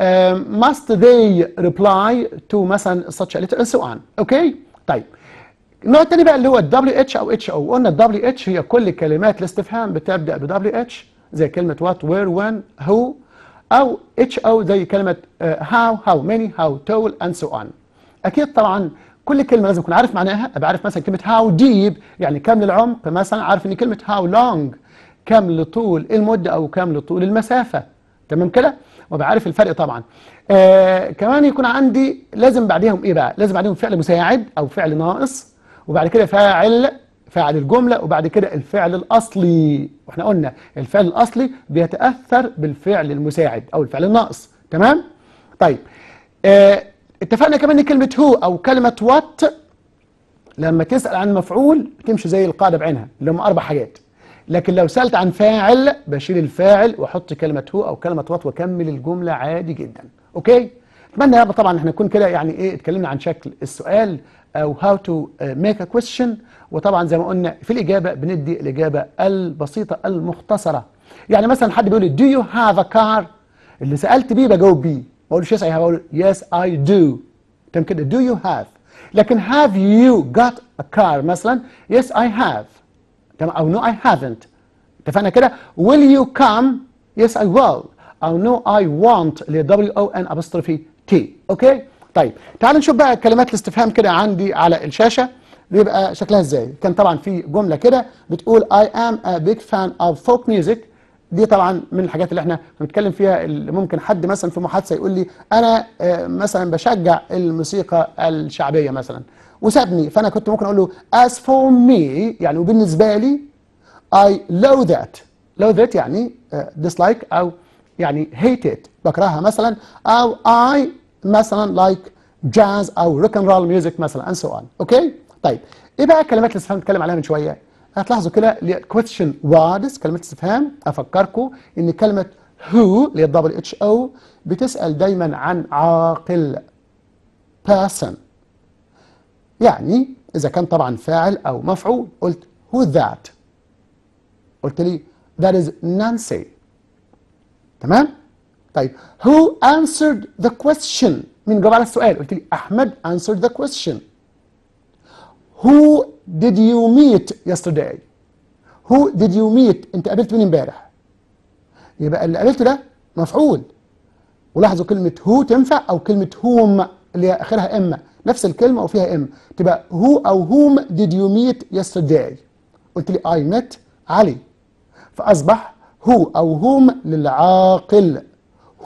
[SPEAKER 1] um, must they reply to مثلا such a letter and so on okay؟ طيب. النوع الثاني بقى اللي هو الدبليو اتش أو اتش أو قلنا ال WH هي كل كلمات الاستفهام بتبدأ ب WH زي كلمة what where when who أو HO زي كلمة how how many how tall and so on أكيد طبعا كل كلمة لازم أكون عارف معناها. أبقى عارف مثلا كلمة هاو ديب يعني كم للعمق مثلا عارف إن كلمة هاو لونج كم لطول المدة أو كم لطول المسافة. تمام كده؟ وأبقى عارف الفرق طبعا. آه كمان يكون عندي لازم بعديهم إيه بقى؟ لازم بعديهم فعل مساعد أو فعل ناقص. وبعد كده فاعل فاعل الجملة وبعد كده الفعل الأصلي. وإحنا قلنا الفعل الأصلي بيتأثر بالفعل المساعد أو الفعل الناقص. تمام؟ طيب. آه اتفقنا كمان إن كلمة who أو كلمة what لما تسأل عن مفعول بتمشي زي القاعدة بعينها اللي هم أربع حاجات. لكن لو سألت عن فاعل بشيل الفاعل وأحط كلمة who أو كلمة what وأكمل الجملة عادي جدا. okay؟ أتمنى طبعا إحنا نكون كده يعني إيه اتكلمنا عن شكل السؤال. أو how to make a question. وطبعا زي ما قلنا في الإجابة بندي الإجابة البسيطة المختصرة. يعني مثلا حد بيقول لي do you have a car? اللي سألت بيه بجاوب بيه. ما أقولش I have. أقول yes I do. تمام كده. Do you have? لكن have you got a car? مثلا yes I have. تمام. أو no I haven't. اتفقنا كده؟ Will you come? yes I will. أو no I want. اللي هي W O N apostrophe T. أوكي طيب تعالوا نشوف بقى كلمات الاستفهام كده عندي على الشاشة. بيبقى شكلها إزاي؟ كان طبعا في جملة كده بتقول I am a big fan of folk music. دي طبعا من الحاجات اللي إحنا بنتكلم فيها اللي ممكن حد مثلا في محادثة يقول لي أنا آه، مثلا بشجع الموسيقى الشعبية مثلا. وسابني فأنا كنت ممكن أقول له as for me يعني وبالنسبة لي I low that. Low that يعني آه، dislike أو يعني hate it. بكرهها مثلا. أو I مثلا like jazz أو rock and roll music مثلا and so on. أوكي طيب. إيه بقى كلمات الاستفهام اللي اتكلم عليها من شوية. هتلاحظوا كده question words كلمات استفهام افكركم إن كلمة who اللي هي الدبل اتش أو بتسأل دايما عن عاقل person. يعني إذا كان طبعا فاعل أو مفعول قلت who that قلت لي that is Nancy. تمام؟ طيب who answered the question? مين جاوب على السؤال. قلت لي أحمد answered the question. Who did you meet yesterday? Who did you meet? أنت قابلت مين امبارح؟ يبقى اللي قابلته ده مفعول. ولاحظوا كلمة هو تنفع أو كلمة whom اللي هي آخرها إم نفس الكلمة وفيها إم تبقى who أو whom did you meet yesterday قلت لي I met علي. فأصبح هو أو whom للعاقل.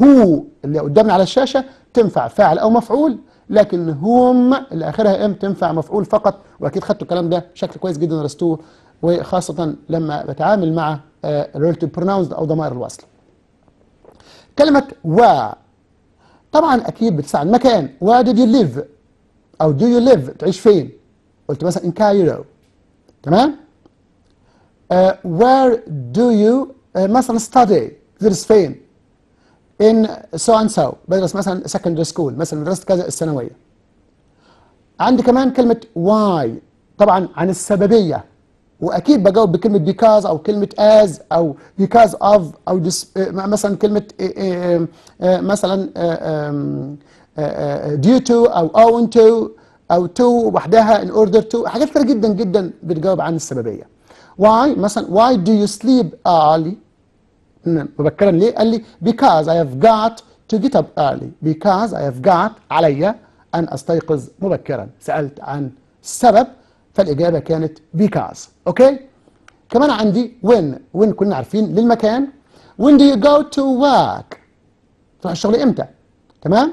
[SPEAKER 1] هو اللي قدامنا على الشاشة تنفع فاعل أو مفعول لكن هم اللي آخرها إم تنفع مفعول فقط وأكيد خدتوا الكلام ده بشكل كويس جدا درستوه وخاصة لما بتعامل مع آه، relative pronouns أو ضمائر الوصل. كلمة و طبعا أكيد بتساعد. مكان. Where did you live? أو do you live? تعيش فين؟ قلت مثلا in Cairo. تمام؟ آه where do you آه مثلا study. تدرس فين in so and so بدرس مثلا secondary school مثلا درست كذا الثانوية. عندي كمان كلمة why طبعا عن السببية. وأكيد بجاوب بكلمة because أو كلمة as أو because of أو مثلا كلمة آه، آه، آه، مثلا due to أو owing to أو to وحدها in order to حاجات كتير جدا جدا بتجاوب عن السببية. why مثلا why do you sleep early نعم، مبكرا ليه؟ قال لي because I have got to get up early. Because I have got علي أن أستيقظ مبكرا. سألت عن السبب فالإجابة كانت because. أوكي؟ كمان عندي when. When كنا عارفين للمكان. When do you go to work? تروح الشغل إمتى؟ تمام؟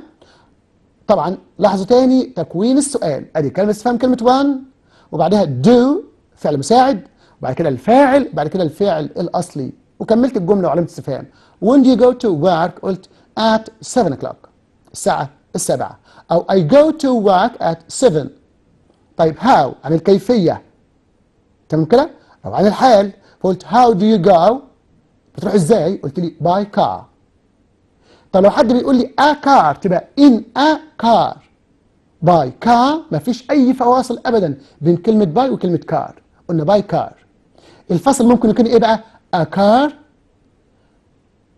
[SPEAKER 1] طبعا لاحظوا تاني تكوين السؤال. أدي كلمة استفهام كلمة وان وبعدها do فعل مساعد. وبعد كده الفاعل بعد كده الفعل الأصلي. وكملت الجملة وعلامه استفهام when you go to work قلت at 7 o'clock. الساعة السابعة. أو I go to work at 7 طيب how عن الكيفية. تمام كده؟ أو عن الحال. فقلت how do you go بتروح إزاي؟ قلت لي by car. طب لو حد بيقول لي a car تبقى in a car. By car مفيش أي فواصل ابدا بين كلمة by وكلمة car قلنا by car الفصل ممكن يكون إيه بقى؟ A car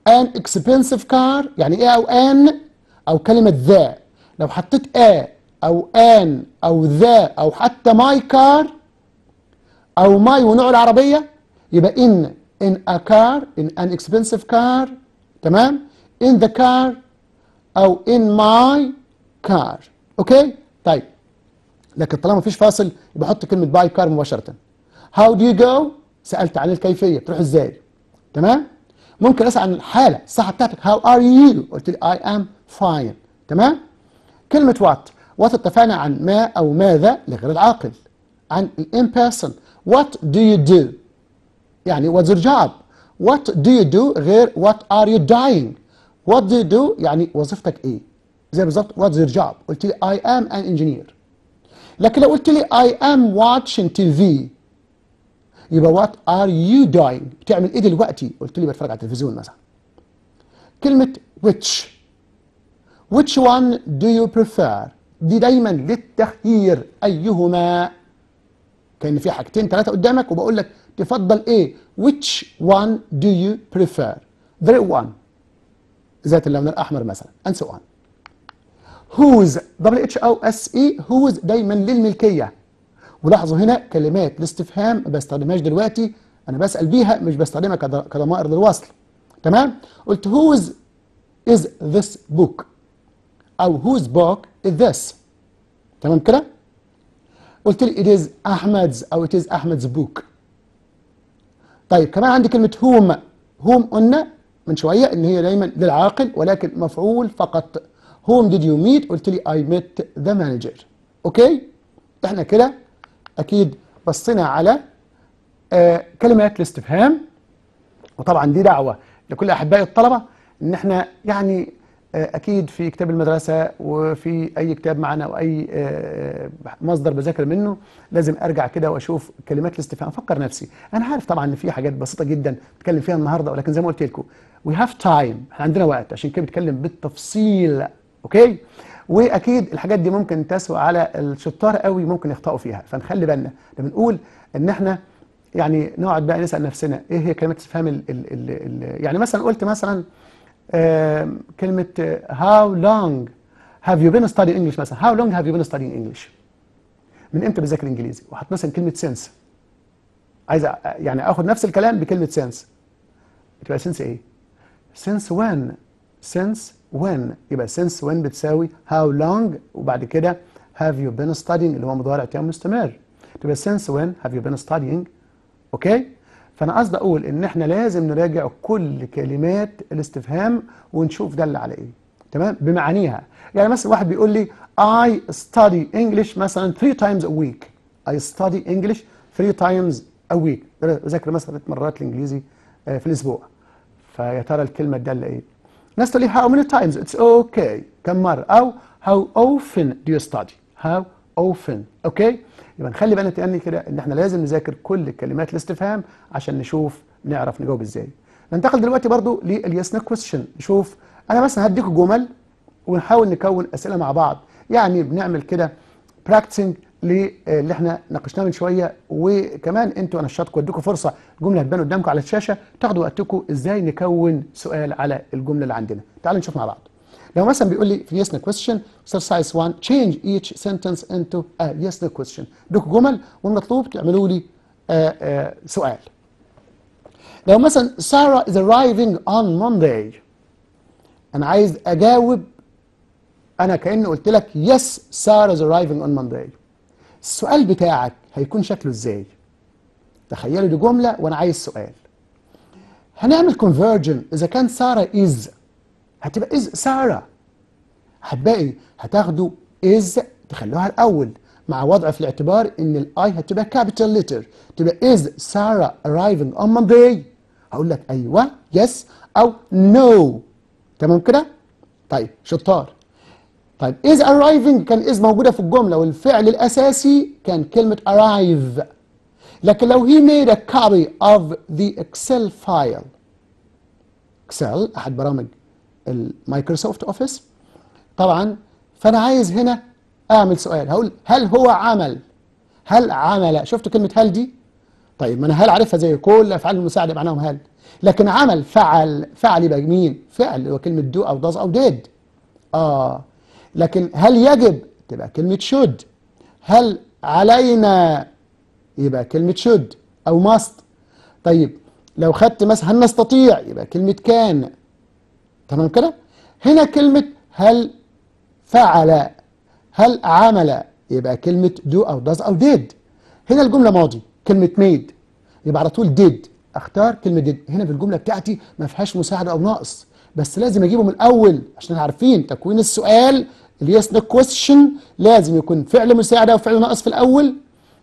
[SPEAKER 1] an expensive car يعني a أو an أو كلمة the. لو حطيت a أو an أو the أو حتى my car أو my ونوع العربية يبقى in in a car in an expensive car تمام؟ in the car أو in my car. okay؟ طيب. لكن طالما مفيش فاصل يبقى أحط كلمة by car مباشرة. How do you go? سألت عن الكيفية. تروح إزاي؟ تمام؟ ممكن أسأل عن الحالة الصحة بتاعتك. How are you? قلت لي I am fine. تمام؟ كلمة what what اتفقنا عن ما أو ماذا لغير العاقل عن ال in person. What do you do? يعني what's your job? What do you do غير what are you doing what do you do يعني وظيفتك إيه؟ زي بالظبط what's your job قلت لي I am an engineer. لكن لو قلت لي I am watching TV يبقى what are you doing? بتعمل إيه دلوقتي؟ قلت لي بتفرج على التلفزيون مثلا. كلمة which. Which one do you prefer? دي دايما للتخيير. أيهما؟ كأن في حاجتين ثلاثة قدامك وبقول لك تفضل إيه؟ Which one do you prefer? The one. ذات اللون الأحمر مثلا and so on. Whose double h o s e whose دايما للملكية. ولاحظوا هنا كلمات الاستفهام ما بستخدمهاش دلوقتي أنا بسأل بيها مش بستخدمها كض- كضمائر للوصل. تمام؟ قلت whose is this book أو whose book is this تمام كده؟ قلت لي it is أحمد's أو it is أحمد's book. طيب كمان عندي كلمة whom. whom قلنا من شوية إن هي دايما للعاقل ولكن مفعول فقط. whom did you meet قلت لي I met the manager. أوكي؟ إحنا كده أكيد بصينا على آه كلمات الاستفهام. وطبعا دي دعوة لكل أحبائي الطلبة إن إحنا يعني آه، أكيد في كتاب المدرسة وفي أي كتاب معنا أو أي آه، مصدر بذاكر منه لازم أرجع كده وأشوف كلمات الاستفهام. أفكر نفسي أنا عارف طبعا إن في حاجات بسيطة جدا بتكلم فيها النهاردة ولكن زي ما قلت لكم we have time. إحنا عندنا وقت عشان كده بتكلم بالتفصيل أوكي؟ واكيد الحاجات دي ممكن تسوى على الشطار قوي ممكن يخطئوا فيها. فنخلي بالنا ده بنقول إن إحنا يعني نقعد بقى نسأل نفسنا إيه هي كلمات استفهام يعني مثلا قلت مثلا كلمة how long have you been studying English مثلا؟ How long have you been studying English من إمتى بذاكر إنجليزي؟ وحط مثلا كلمة since عايز يعني آخد نفس الكلام بكلمة since تبقى since إيه؟ since when since when يبقى since when بتساوي how long وبعد كده have you been studying اللي هو مضارع تام مستمر. تبقى since when have you been studying. أوكي فأنا قصدي أقول إن إحنا لازم نراجع كل كلمات الاستفهام ونشوف دل على إيه. تمام؟ بمعانيها. يعني مثلا واحد بيقول لي I study English مثلا 3 times a week. I study English 3 times a week. بذاكر مثلا ثلاث مرات الإنجليزي آه، في الأسبوع. فيا ترى الكلمة الداله إيه؟ لي how many times it's okay. كم مرة؟ أو how often do you study? How often? okay يبقى نخلي بالنا تاني كده إن إحنا لازم نذاكر كل كلمات الاستفهام عشان نشوف نعرف نجاوب إزاي. ننتقل دلوقتي برضو لل yes no question نشوف أنا مثلا هديكم جمل ونحاول نكون أسئلة مع بعض. يعني بنعمل كده practicing اللي إحنا ناقشناه من شوية. وكمان أنتوا أنا نشاطكم اديكم فرصة جملة هتبان قدامكم على الشاشة تاخدوا وقتكم إزاي نكون سؤال على الجملة اللي عندنا. تعالوا نشوف مع بعض. لو مثلا بيقول لي في no question exercise 1 change each sentence into a yes no question. اديكم جمل والمطلوب تعملوا لي آه آه سؤال. لو مثلا Sarah is arriving on Monday. أنا عايز أجاوب أنا كأني قلت لك yes Sarah is arriving on Monday. السؤال بتاعك هيكون شكله إزاي؟ تخيلوا دي جمله وأنا عايز سؤال. هنعمل conversion إذا كان سارة is هتبقى is سارة أحبائي هتاخدوا is تخلوها الأول مع وضع في الاعتبار إن ال I هتبقى capital letter تبقى is سارة arriving on Monday. هقول لك أيوه yes أو no تمام كده؟ طيب شطار. طيب is arriving كان is موجودة في الجملة والفعل الأساسي كان كلمة arrive. لكن لو he made a copy of the Excel file Excel أحد برامج المايكروسوفت أوفيس طبعا فأنا عايز هنا أعمل سؤال. هقول هل هو عمل؟ هل عمل؟ شفتوا كلمة هل دي؟ طيب ما أنا هل عارفها زي كل أفعال المساعدة معناهم هل. لكن عمل فعل فعل يبقى مين؟ فعل هو كلمة do أو does أو did. آه. لكن هل يجب؟ تبقى كلمة should. هل علينا؟ يبقى كلمة should أو must. طيب لو خدت مثلا هل نستطيع؟ يبقى كلمة كان. تمام كده؟ هنا كلمة هل فعل هل عمل. يبقى كلمة do أو does أو did. هنا الجملة ماضي كلمة made. يبقى على طول did. أختار كلمة did. هنا في الجملة بتاعتي ما فيهاش مساعدة أو ناقص بس لازم أجيبه من الأول عشان عارفين تكوين السؤال ال yes no question لازم يكون فعل مساعدة وفعل ناقص في الأول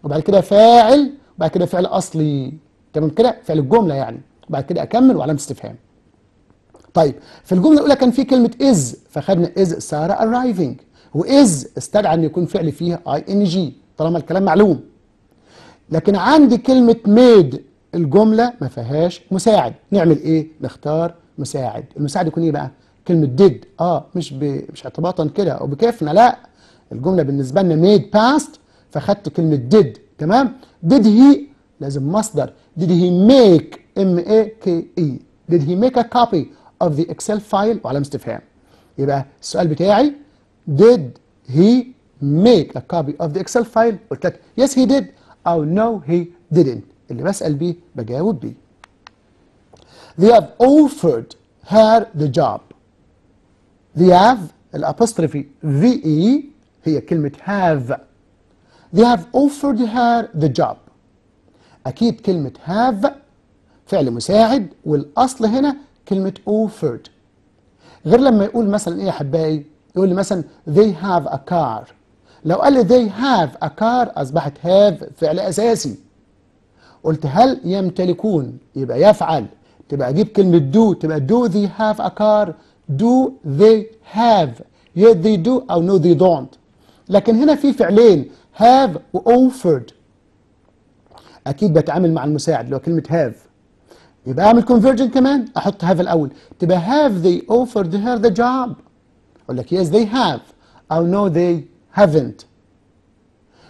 [SPEAKER 1] وبعد كده فاعل وبعد كده فعل أصلي. تمام كده؟ فعل الجملة يعني. وبعد كده أكمل وعلامة استفهام. طيب في الجملة الأولى كان في كلمة is فخدنا is سارة arriving و is استدعى أن يكون فعل فيها ing طالما الكلام معلوم. لكن عندي كلمة made الجملة ما فيهاش مساعد. نعمل إيه؟ نختار مساعد. المساعد يكون إيه بقى؟ كلمة did آه مش ب... مش اعتباطا كده أو بكيفنا لا الجملة بالنسبة لنا made past فخدت كلمة did تمام؟ did he لازم مصدر did he make M A K E did he make a copy of the Excel file وعلامة استفهام يبقى السؤال بتاعي did he make a copy of the Excel file قلت لك yes he did أو no he didn't اللي بسأل بيه بجاوب بيه they have offered her the job they have الapostrophe VE هي كلمة have. They have offered her the job. أكيد كلمة have فعل مساعد والأصل هنا كلمة offered. غير لما يقول مثلا إيه يا حبايبي يقول لي مثلا they have a car. لو قال لي they have a car أصبحت have فعل أساسي. قلت هل يمتلكون؟ يبقى يفعل. تبقى أجيب كلمة do تبقى do they have a car do they have yes they do أو no they don't لكن هنا في فعلين have و offered أكيد بتعامل مع المساعد اللي هو كلمة have يبقى أعمل conversion كمان أحط have الأول تبقى have they offered her the job أقول لك yes they have أو no they haven't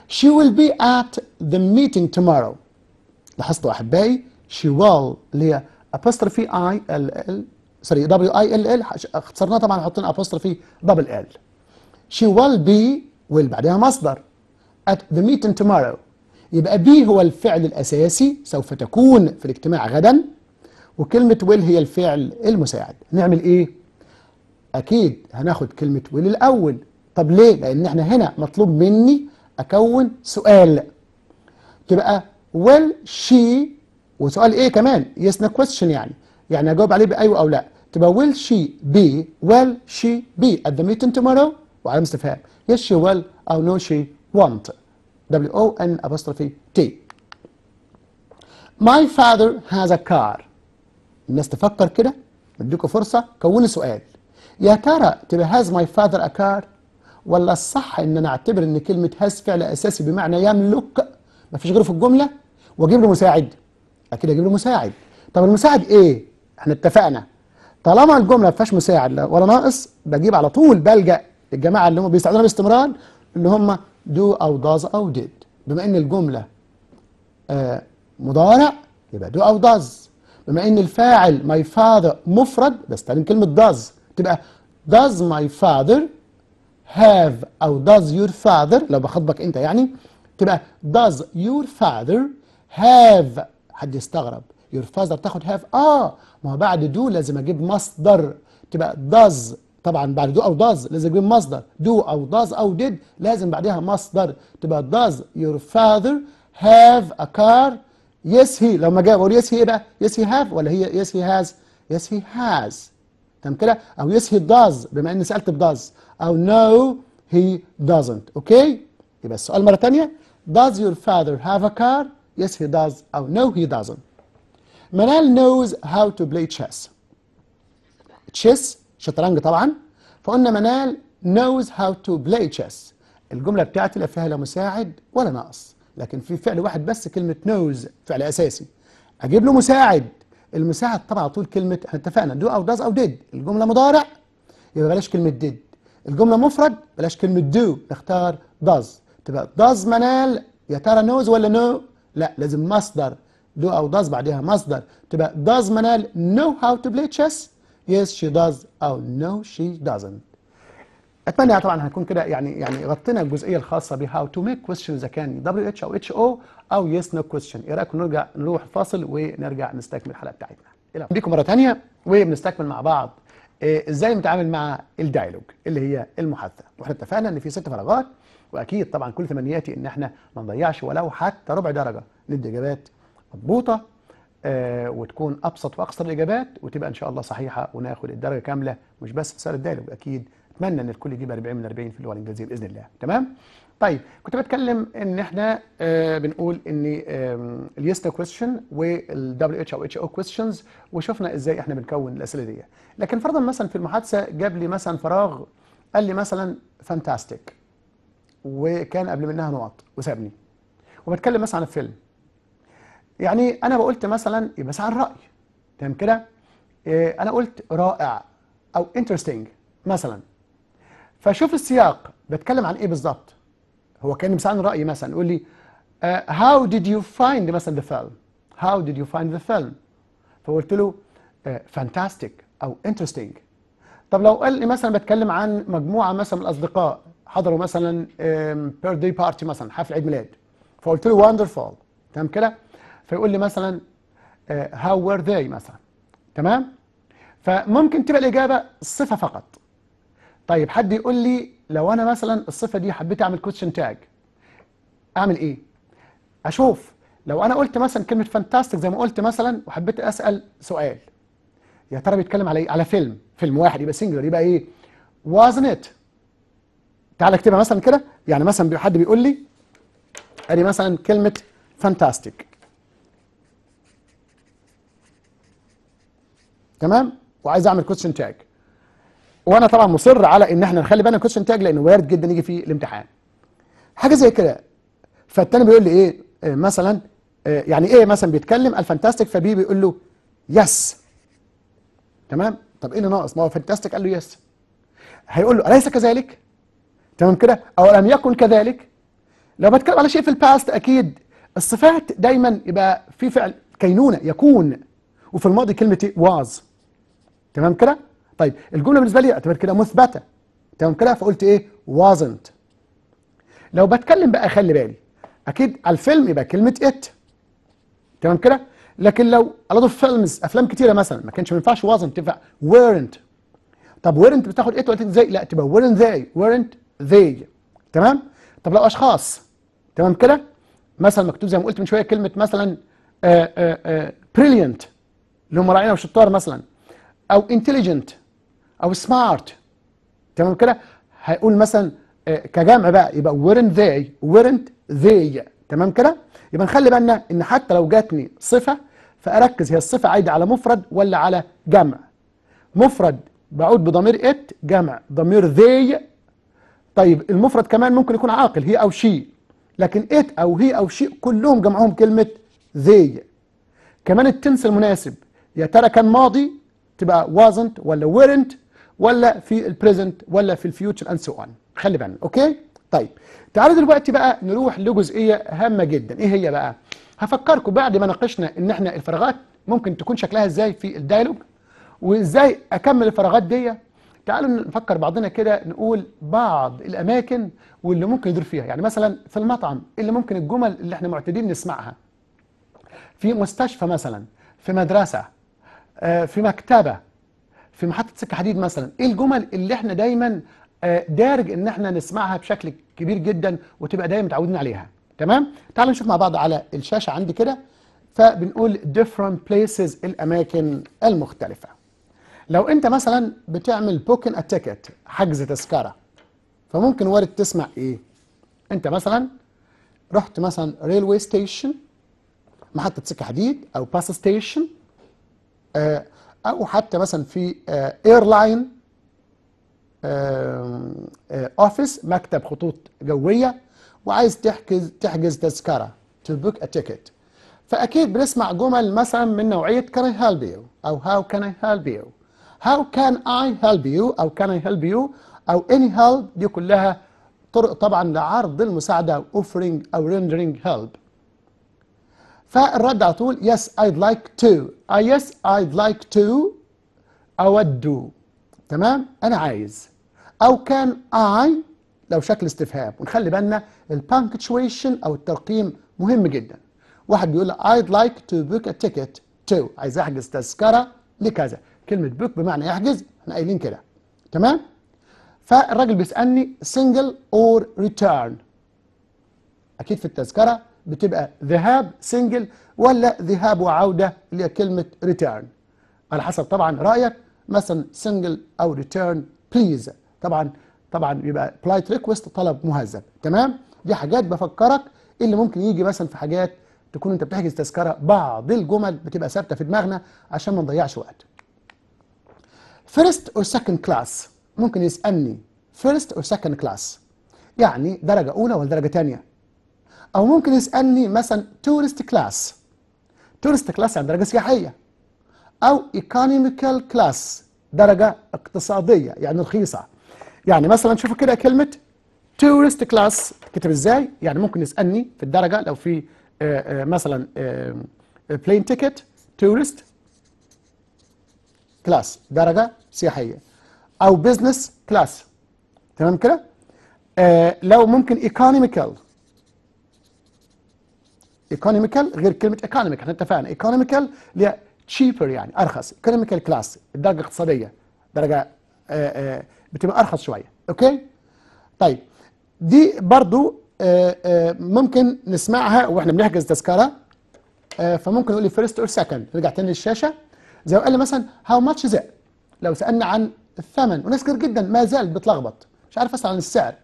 [SPEAKER 1] she will be at the meeting tomorrow لاحظتوا أحبائي she will اللي هي apostrophe I L L سوري W I L L اختصرناها طبعا حاطين apostrophe double L. She will be will بعدها مصدر. At the meeting tomorrow. يبقى be هو الفعل الأساسي سوف تكون في الاجتماع غدا. وكلمة will هي الفعل المساعد. نعمل إيه؟ أكيد هناخد كلمة will الأول. طب ليه؟ لأن إحنا هنا مطلوب مني أكون سؤال. تبقى will she وسؤال إيه كمان؟ no question يعني. يعني أجاوب عليه بأيوة أو لا. تبقى will she be will she be at the meeting tomorrow وعلامة استفهام yes she will أو no she won't. W O N apostrophe T. My father has a car. الناس تفكر كده؟ اديكم فرصة؟ كونوا سؤال. يا ترى تبقى has my father a car ولا الصح إن أنا أعتبر إن كلمة has فعل أساسي بمعنى يملك؟ ما فيش غيره في الجملة؟ وأجيب له مساعد. أكيد أجيب له مساعد. طب المساعد إيه؟ إحنا اتفقنا. طالما الجملة ما فيهاش مساعد ولا ناقص بجيب على طول بلجأ الجماعة اللي هم بيستخدموها باستمرار اللي هم do أو does أو did. بما إن الجملة آه مضارع يبقى do أو does. بما إن الفاعل my father مفرد بستخدم كلمة does. تبقى does my father have أو does your father لو بخاطبك أنت يعني تبقى does your father have حد يستغرب. Your father تاخد have آه. ما بعد دو لازم أجيب مصدر تبقى does طبعا بعد do أو does لازم أجيب مصدر do أو does أو did لازم بعدها مصدر تبقى does your father have a car yes he لما جاء أقول yes he إيه بقى؟ yes he have ولا هي yes he has؟ yes he has تمام كده؟ أو yes he does بما إني سألت ب does أو no he doesn't okay؟ يبقى السؤال مرة ثانية does your father have a car؟ yes he does أو no he doesn't منال knows how to play chess. Chess شطرنج طبعا. فقلنا منال knows how to play chess. الجملة بتاعتي لا فيها لا مساعد ولا ناقص. لكن في فعل واحد بس كلمة knows فعل أساسي. أجيب له مساعد. المساعد طبعا طول كلمة إحنا اتفقنا do أو does أو did. الجملة مضارع يبقى بلاش كلمة did. الجملة مفرد بلاش كلمة do نختار does. تبقى does منال يا ترى knows ولا no لا لازم مصدر. Do أو does بعدها مصدر. تبقى does منال know how to play chess. Yes she does أو no she doesn't. أتمنى طبعا هنكون كده يعني يعني غطينا الجزئية الخاصة ب how to make questions إذا كان WH أو HO أو yes no question. إيه رأيكم نرجع نروح فاصل ونرجع نستكمل الحلقة بتاعتنا. إلى بكم مرة ثانية وبنستكمل مع بعض آه، إزاي نتعامل مع الدايلوج اللي هي المحادثة. وإحنا اتفقنا إن في ست فراغات وأكيد طبعا كل تمنياتي إن إحنا ما نضيعش ولو حتى ربع درجة ندي اجابات مضبوطه آه وتكون أبسط وأقصر الإجابات وتبقى إن شاء الله صحيحة وناخد الدرجة كاملة مش بس في سؤال ال dialogue أكيد أتمنى إن الكل يجيب 40 من 40 في اللغة الانجليزيه بإذن الله. تمام؟ طيب كنت بتكلم إن إحنا آه بنقول إن اليس نو كويستشن والدبليو اتش أو اتش أو كويستشنز وشفنا إزاي إحنا بنكون الأسئلة دي. لكن فرضا مثلا في المحادثة جاب لي مثلا فراغ قال لي مثلا fantastic وكان قبل منها نقط وسابني. وبتكلم مثلا عن الفيلم. يعني أنا قلت مثلا يبقى عن راي تمام كده؟ إيه أنا قلت رائع أو interesting مثلا. فشوف السياق بتكلم عن إيه بالظبط هو كان مسألني رأيي مثلا يقول لي uh, how did you find مثلا the film how did you find the film فقلت له uh, fantastic أو interesting. طب لو قال لي مثلا بتكلم عن مجموعة مثلا من الأصدقاء حضروا مثلا birthday party مثلا حفل عيد ميلاد. فقلت له wonderful. تمام كده؟ فيقول لي مثلا how were they مثلا. تمام؟ فممكن تبقى الإجابة صفة فقط. طيب حد يقول لي لو أنا مثلا الصفة دي حبيت أعمل question tag أعمل إيه؟ أشوف لو أنا قلت مثلا كلمة fantastic زي ما قلت مثلا وحبيت أسأل سؤال. يا ترى بيتكلم على إيه؟ على فيلم. فيلم واحد يبقى singular يبقى إيه؟ wasn't it تعالى اكتبها مثلا كده. يعني مثلا حد بيقول لي أدي مثلا كلمة fantastic تمام؟ وعايز أعمل question tag وأنا طبعا مصر على إن إحنا نخلي بالنا من question tag لأنه وارد جدا يجي في الامتحان. حاجة زي كده. فالتاني بيقول لي إيه؟ آه مثلا آه يعني إيه مثلا بيتكلم؟ ال fantastic فبي بيقول له yes تمام؟ طب إيه اللي ناقص؟ ما هو fantastic قال له yes هيقول له أليس كذلك؟ تمام كده؟ أو لم يكن كذلك؟ لو بتكلم على شيء في ال past أكيد الصفات دايما يبقى في فعل كينونة يكون. وفي الماضي كلمة was تمام كده؟ طيب الجملة بالنسبة لي اعتبر كده مثبتة. تمام كده؟ فقلت إيه؟ wasn't. لو بتكلم بقى خلي بالي أكيد على الفيلم يبقى كلمة ات تمام كده؟ لكن لو على طول فيلمز أفلام كتيرة مثلا ما كانش ما ينفعش wasn't تنفع weren't. طب weren't بتاخد ات وقلت إزاي؟ لا تبقى weren't they weren't they. تمام؟ طب لو أشخاص. تمام كده؟ مثلا مكتوب زي ما قلت من شوية كلمة مثلا آآ آآ brilliant اللي هم راعينا وشطار مثلا. أو intelligent أو سمارت تمام كده؟ هيقول مثلا كجمع بقى يبقى weren't they weren't they. تمام كده؟ يبقى نخلي بالنا ان حتى لو جاتني صفة فأركز هي الصفة عايدة على مفرد ولا على جمع؟ مفرد بعود بضمير ات جمع ضمير they. طيب المفرد كمان ممكن يكون عاقل هي أو شي لكن ات أو هي أو شي كلهم جمعهم كلمة they. كمان ال tense المناسب يا ترى كان ماضي تبقى wasn't ولا weren't ولا في ال present ولا في ال future and so on خلي بالنا okay؟ طيب تعالوا دلوقتي بقى نروح لجزئية هامة جدا. إيه هي بقى؟ هفكركم بعد ما ناقشنا إن إحنا الفراغات ممكن تكون شكلها إزاي في ال dialogue وإزاي أكمل الفراغات دي؟ تعالوا نفكر بعضنا كده نقول بعض الأماكن واللي ممكن يدور فيها. يعني مثلا في المطعم اللي ممكن الجمل اللي إحنا معتادين نسمعها؟ في مستشفى مثلا في مدرسة في مكتبة في محطة سكة حديد مثلا إيه الجمل اللي إحنا دايما دارج إن إحنا نسمعها بشكل كبير جدا وتبقى دايما متعودين عليها. تمام؟ تعالوا نشوف مع بعض على الشاشة عندي كده. فبنقول different places الأماكن المختلفة. لو أنت مثلا بتعمل بوكن اتيكت حجز تذكرة فممكن وارد تسمع إيه؟ أنت مثلا رحت مثلا railway station محطة سكة حديد أو bus station آه أو حتى مثلا في airline office مكتب خطوط جوية وعايز تحجز تحجز تذكرة to book a ticket. فأكيد بنسمع جمل مثلا من نوعية can I help you? أو how can I help you? How can I help you? أو can I help you? أو any help? دي كلها طرق طبعا لعرض المساعدة offering أو rendering help. فالرد على طول yes I'd like to. uh, yes I'd like to. أود. تمام؟ أنا عايز. أو كان I لو شكل استفهام. ونخلي بالنا البانكتشويشن أو الترقيم مهم جدا. واحد بيقول I'd like to book a ticket to. عايز أحجز تذكرة لكذا. كلمة بوك بمعنى يحجز إحنا قايلين كده. تمام؟ فالراجل بيسألني single or return. أكيد في التذكرة بتبقى ذهاب single ولا ذهاب وعودة اللي هي كلمة return. على حسب طبعا رأيك مثلا single أو return please. طبعا طبعا يبقى polite request طلب مهذب. تمام؟ دي حاجات بفكرك اللي ممكن يجي مثلا في حاجات تكون أنت بتحجز تذكرة. بعض الجمل بتبقى ثابتة في دماغنا عشان ما نضيعش وقت. First or second class. ممكن يسألني first or second class. يعني درجة أولى ولا درجة ثانية؟ أو ممكن يسألني مثلا tourist class tourist class يعني درجة سياحية أو economical class درجة اقتصادية يعني رخيصة. يعني مثلا شوفوا كده كلمة tourist class كتب إزاي؟ يعني ممكن يسألني في الدرجة لو في آه، آه، مثلا plane ticket tourist class درجة سياحية أو business class تمام كده؟ آه، لو ممكن economical economical غير كلمة economic إحنا اتفقنا economical اللي cheaper يعني أرخص. economical class الدرجة الاقتصادية درجة بتبقى أرخص شوية. okay؟ طيب. دي برضو آه، آه، ممكن نسمعها وإحنا بنحجز تذكرة. آه، فممكن نقول لي first or second نرجع تاني للشاشة. زي ما قال لي مثلا how much the لو سألنا عن الثمن. وناس كتير جدا ما زالت بتلخبط. مش عارف أسأل عن السعر.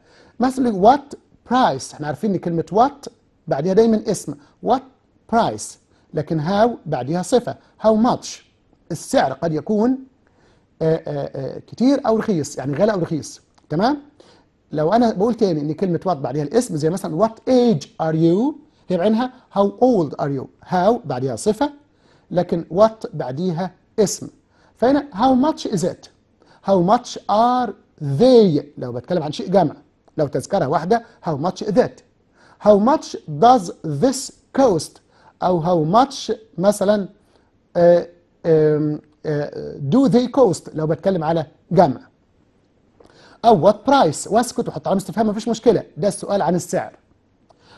[SPEAKER 1] مثلا what price إحنا عارفين إن كلمة what بعدها دايما اسم. what price لكن how بعدها صفة. how much السعر قد يكون آآ آآ كتير أو رخيص يعني غالي أو رخيص. تمام؟ لو أنا بقول تاني إن كلمة what بعدها الاسم زي مثلا what age are you هي بعينها how old are you how بعدها صفة. لكن what بعديها اسم. فهنا how much is it how much are they لو بتكلم عن شيء جمع. لو تذكرة واحدة how much that how much does this cost? أو how much مثلا uh, do they cost لو بتكلم على جمع. أو what price واسكت وحط علامه استفهام مفيش مشكلة. ده السؤال عن السعر.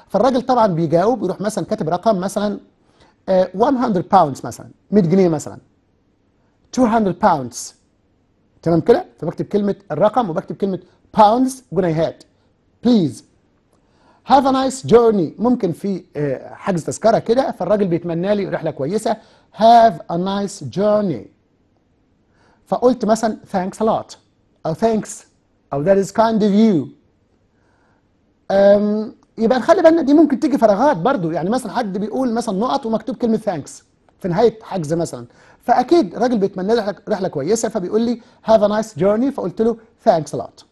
[SPEAKER 1] فالراجل طبعا بيجاوب يروح مثلا كاتب رقم مثلا آه، 100 pounds مثلا 100 جنيه مثلا. 200 pounds تمام كده؟ فبكتب كلمة الرقم وبكتب كلمة pounds جنيهات. please have a nice journey ممكن في آه، حجز تذكرة كده فالراجل بيتمنى لي رحلة كويسة. have a nice journey فقلت مثلا thanks a lot أو thanks أو is kind of you. أم يبقى نخلي بالنا دي ممكن تيجي فراغات برضو. يعني مثلا حد بيقول مثلا نقط ومكتوب كلمة thanks في نهاية حجز مثلا. فأكيد راجل بيتمنى لي رحلة كويسة فبيقول لي have a nice journey فقلت له thanks a lot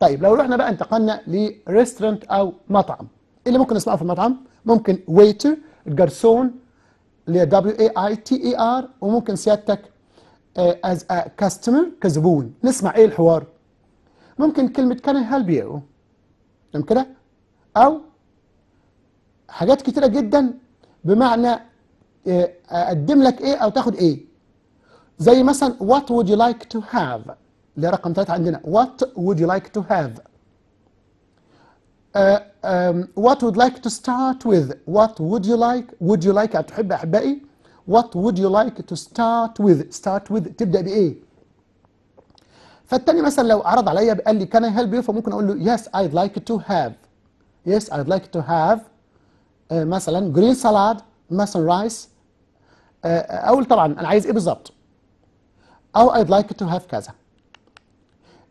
[SPEAKER 1] طيب لو رحنا بقى انتقلنا ل restaurant أو مطعم. إيه اللي ممكن نسمعه في المطعم؟ ممكن waiter الجرسون اللي هي w a i t e r وممكن سيادتك as a customer كزبون نسمع إيه الحوار؟ ممكن كلمة can help you تمام كده؟ أو حاجات كتيرة جدا بمعنى آه، أقدم لك إيه أو تاخد إيه. زي مثلا what would you like to have اللي هي رقم ثلاثة عندنا what would you like to have آه، آم، what would like to start with what would you like would you like تحب أحبائي what would you like to start with start with تبدأ بإيه فالتاني مثلا لو عرض عليا قال لي can I help you فممكن اقول له yes I'd like to have yes I'd like to have آه، مثلا green salad مثلا rice آه، اقول طبعا انا عايز ايه بالظبط او I'd like to have كذا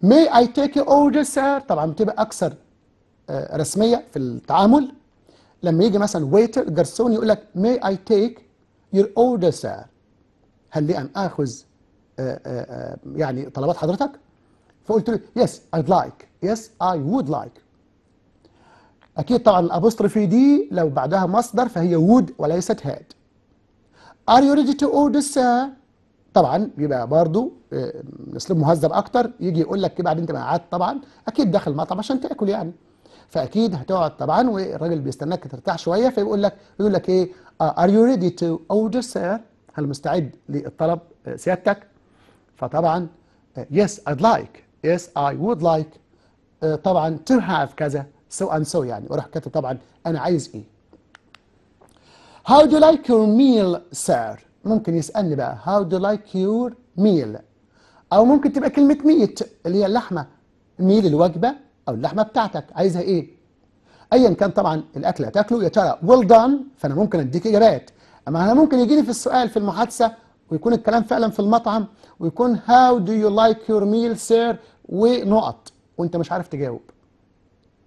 [SPEAKER 1] May I take your order sir? طبعا بتبقى أكثر آه، رسمية في التعامل. لما يجي مثلا waiter جرسون يقول لك may I take your order sir هل لي أن آخذ آه، آه، يعني طلبات حضرتك؟ فقلت له yes I'd like. Yes I would like. أكيد طبعا الابوستروفي دي لو بعدها مصدر فهي would وليست had. Are you ready to order sir طبعا بيبقى برضو آه، اسلوب مهذب أكتر يجي يقول لك بعد انت ما قعدت طبعا أكيد داخل المطعم عشان تأكل يعني. فأكيد هتقعد طبعا والراجل بيستناك ترتاح شوية فيقول لك يقول لك إيه آه، are you ready to order sir? هل مستعد للطلب آه، سيادتك؟ فطبعا آه، I'd like. Yes I would like. آه، طبعا to have كذا so and so يعني. وراح كاتب طبعا أنا عايز إيه؟ Do you like your meal sir? ممكن يسألني بقى do you like your meal? أو ممكن تبقى كلمة ميت اللي هي اللحمة. ميل الوجبة أو اللحمة بتاعتك. عايزها إيه؟ ايا كان طبعا الأكل هتاكله يا ترى ويل دان فأنا ممكن أديك إجابات. أما أنا ممكن يجيني في السؤال في المحادثة ويكون الكلام فعلا في المطعم ويكون how do you like your meal sir ونقط. وأنت مش عارف تجاوب.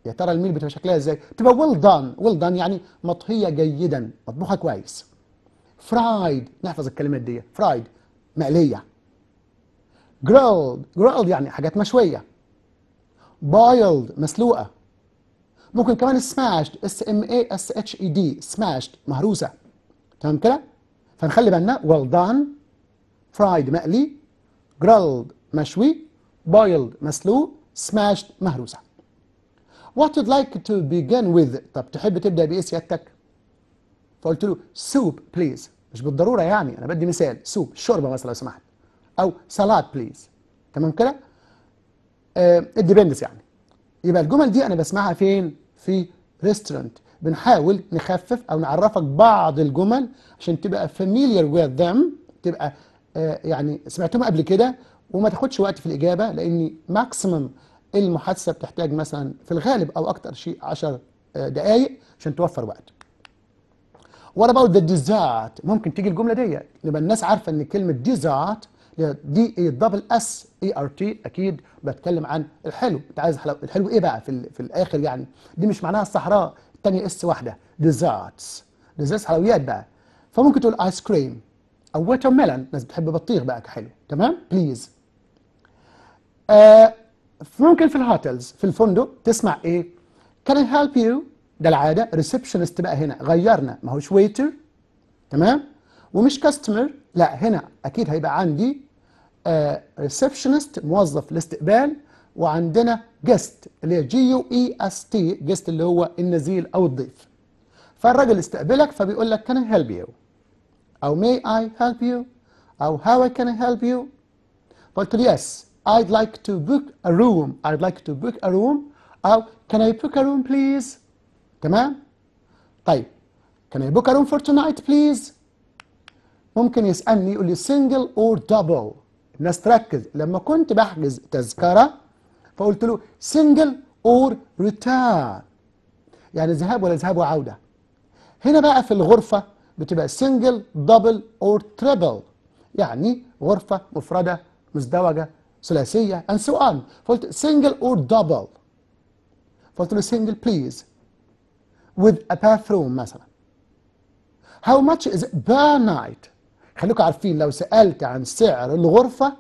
[SPEAKER 1] يا ترى ال meal بتبقى شكلها إزاي؟ تبقى well done well done يعني مطهيه جيدا. مطبوخة كويس. fried نحفظ الكلمات دي. fried مقلية. grilled grilled يعني حاجات مشوية. boiled مسلوقة. ممكن كمان smashed s m a s h e d smashed مهروسة. تمام كده؟ فنخلي بالنا. well done fried مقلي. grilled مشوي. boiled مسلوق. smashed مهروسة. What would you like to begin with. طب تحب تبدأ بإيه سيادتك؟ فقلت له soup please. مش بالضرورة يعني. أنا بدي مثال. soup. شوربة مثلا لو سمحت. أو salad please تمام كده؟ it depends يعني. يبقى الجمل دي أنا بسمعها فين؟ في restaurant بنحاول نخفف أو نعرفك بعض الجمل عشان تبقى familiar with them. تبقى آه يعني سمعتهم قبل كده وما تاخدش وقت في الإجابة لأن maximum المحادثة بتحتاج مثلا في الغالب أو أكتر شيء 10 دقائق عشان توفر وقت. What about the dessert ممكن تيجي الجملة دي يبقى الناس عارفة إن كلمة dessert دي d e double s e r t أكيد بتكلم عن الحلو. أنت عايز حلو الحلو إيه بقى في, في الآخر يعني؟ دي مش معناها الصحراء الثانية s واحدة. desserts desserts حلويات بقى. فممكن تقول ice cream أو watermelon ناس بتحب بطيخ بقى كحلو. تمام؟ please آه ممكن في ال hotels في الفندق تسمع إيه؟ may I help you ده العادة. receptionist بقى هنا. غيرنا. ما هوش waiter تمام؟ ومش customer لا هنا أكيد هيبقى عندي receptionist uh, موظف الاستقبال وعندنا guest اللي هي g u e s t guest اللي هو النزيل أو الضيف. فالراجل استقبلك فبيقول لك I help you أو may I help you أو how I can help you قلت له yes I'd like to book a room. I'd like to book a room. أو can I book a room please تمام؟ طيب can I book a room for tonight please ممكن يسألني يقول لي single or double. الناس تركز لما كنت بحجز تذكرة فقلت له single or return. يعني ذهاب ولا ذهاب وعودة. هنا بقى في الغرفة بتبقى single double or triple يعني غرفة مفردة مزدوجة ثلاثية and so on. فقلت single or double. فقلت له single please. With a bathroom مثلا. How much is it per night? خليكم عارفين لو سألت عن سعر الغرفة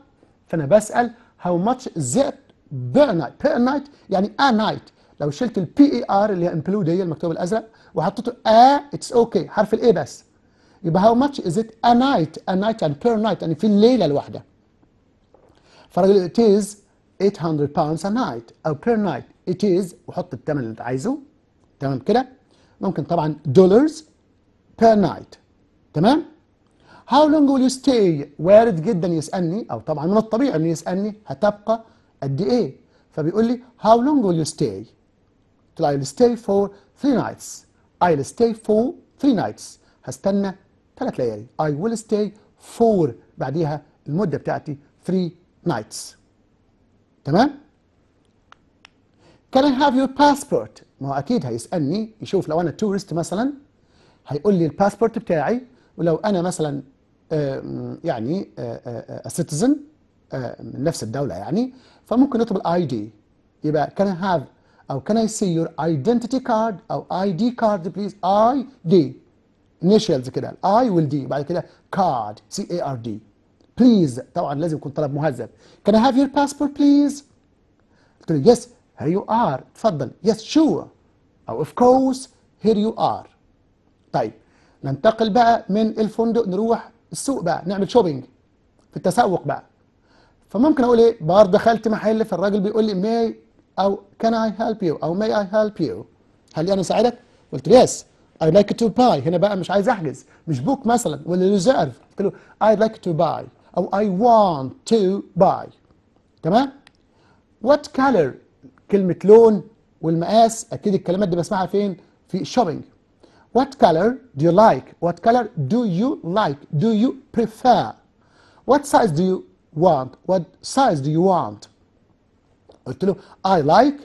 [SPEAKER 1] فأنا بسأل how much is it night per night يعني a night. لو شلت ال PER اللي هي include هي المكتوب الأزرق وحطيته a it's okay. حرف ال A بس. يبقى how much is it a night a night يعني per night يعني في الليلة الواحدة. فالراجل it is 800 pounds a night. أو per night. it is وحط الثمن اللي أنت عايزه. تمام كده؟ ممكن طبعا dollars per night. تمام؟ How long will you stay؟ وارد جدا يسألني أو طبعا من الطبيعي إنه يسألني هتبقى قد إيه؟ فبيقول لي How long will you stay؟ قلت له I'll stay for three nights. I'll stay for three nights. هستنى ثلاث ليالي. I will stay for بعديها المدة بتاعتي three nights. تمام؟ Can I have your passport؟ ما هو أكيد هيسألني يشوف لو أنا tourist مثلا هيقول لي الباسبورت بتاعي ولو أنا مثلا يعني citizen من نفس الدولة يعني. فممكن نطلب ال ID يبقى can I have أو can I see your identity card أو ID card please ID initials كده. ال I وال D بعد كده card c a r d please طبعا لازم يكون طلب مهذب. can I have your passport please قلت له yes here you are تفضل yes sure أو of course here you are طيب. ننتقل بقى من الفندق نروح السوق بقى نعمل shopping في التسوق بقى. فممكن أقول إيه؟ بار دخلت محل فالراجل بيقول لي may أو can I help you أو may I help you هل أنا اساعدك قلت له yes. I like to buy. هنا بقى مش عايز أحجز. مش book مثلا ولا reserve قلت له I like to buy. أو I want to buy. تمام؟ What color كلمة لون والمقاس. أكيد الكلمات دي بسمعها فين؟ في الشوبينج what color do you like what color do you like do you prefer what size do you want what size do you want قلت له I like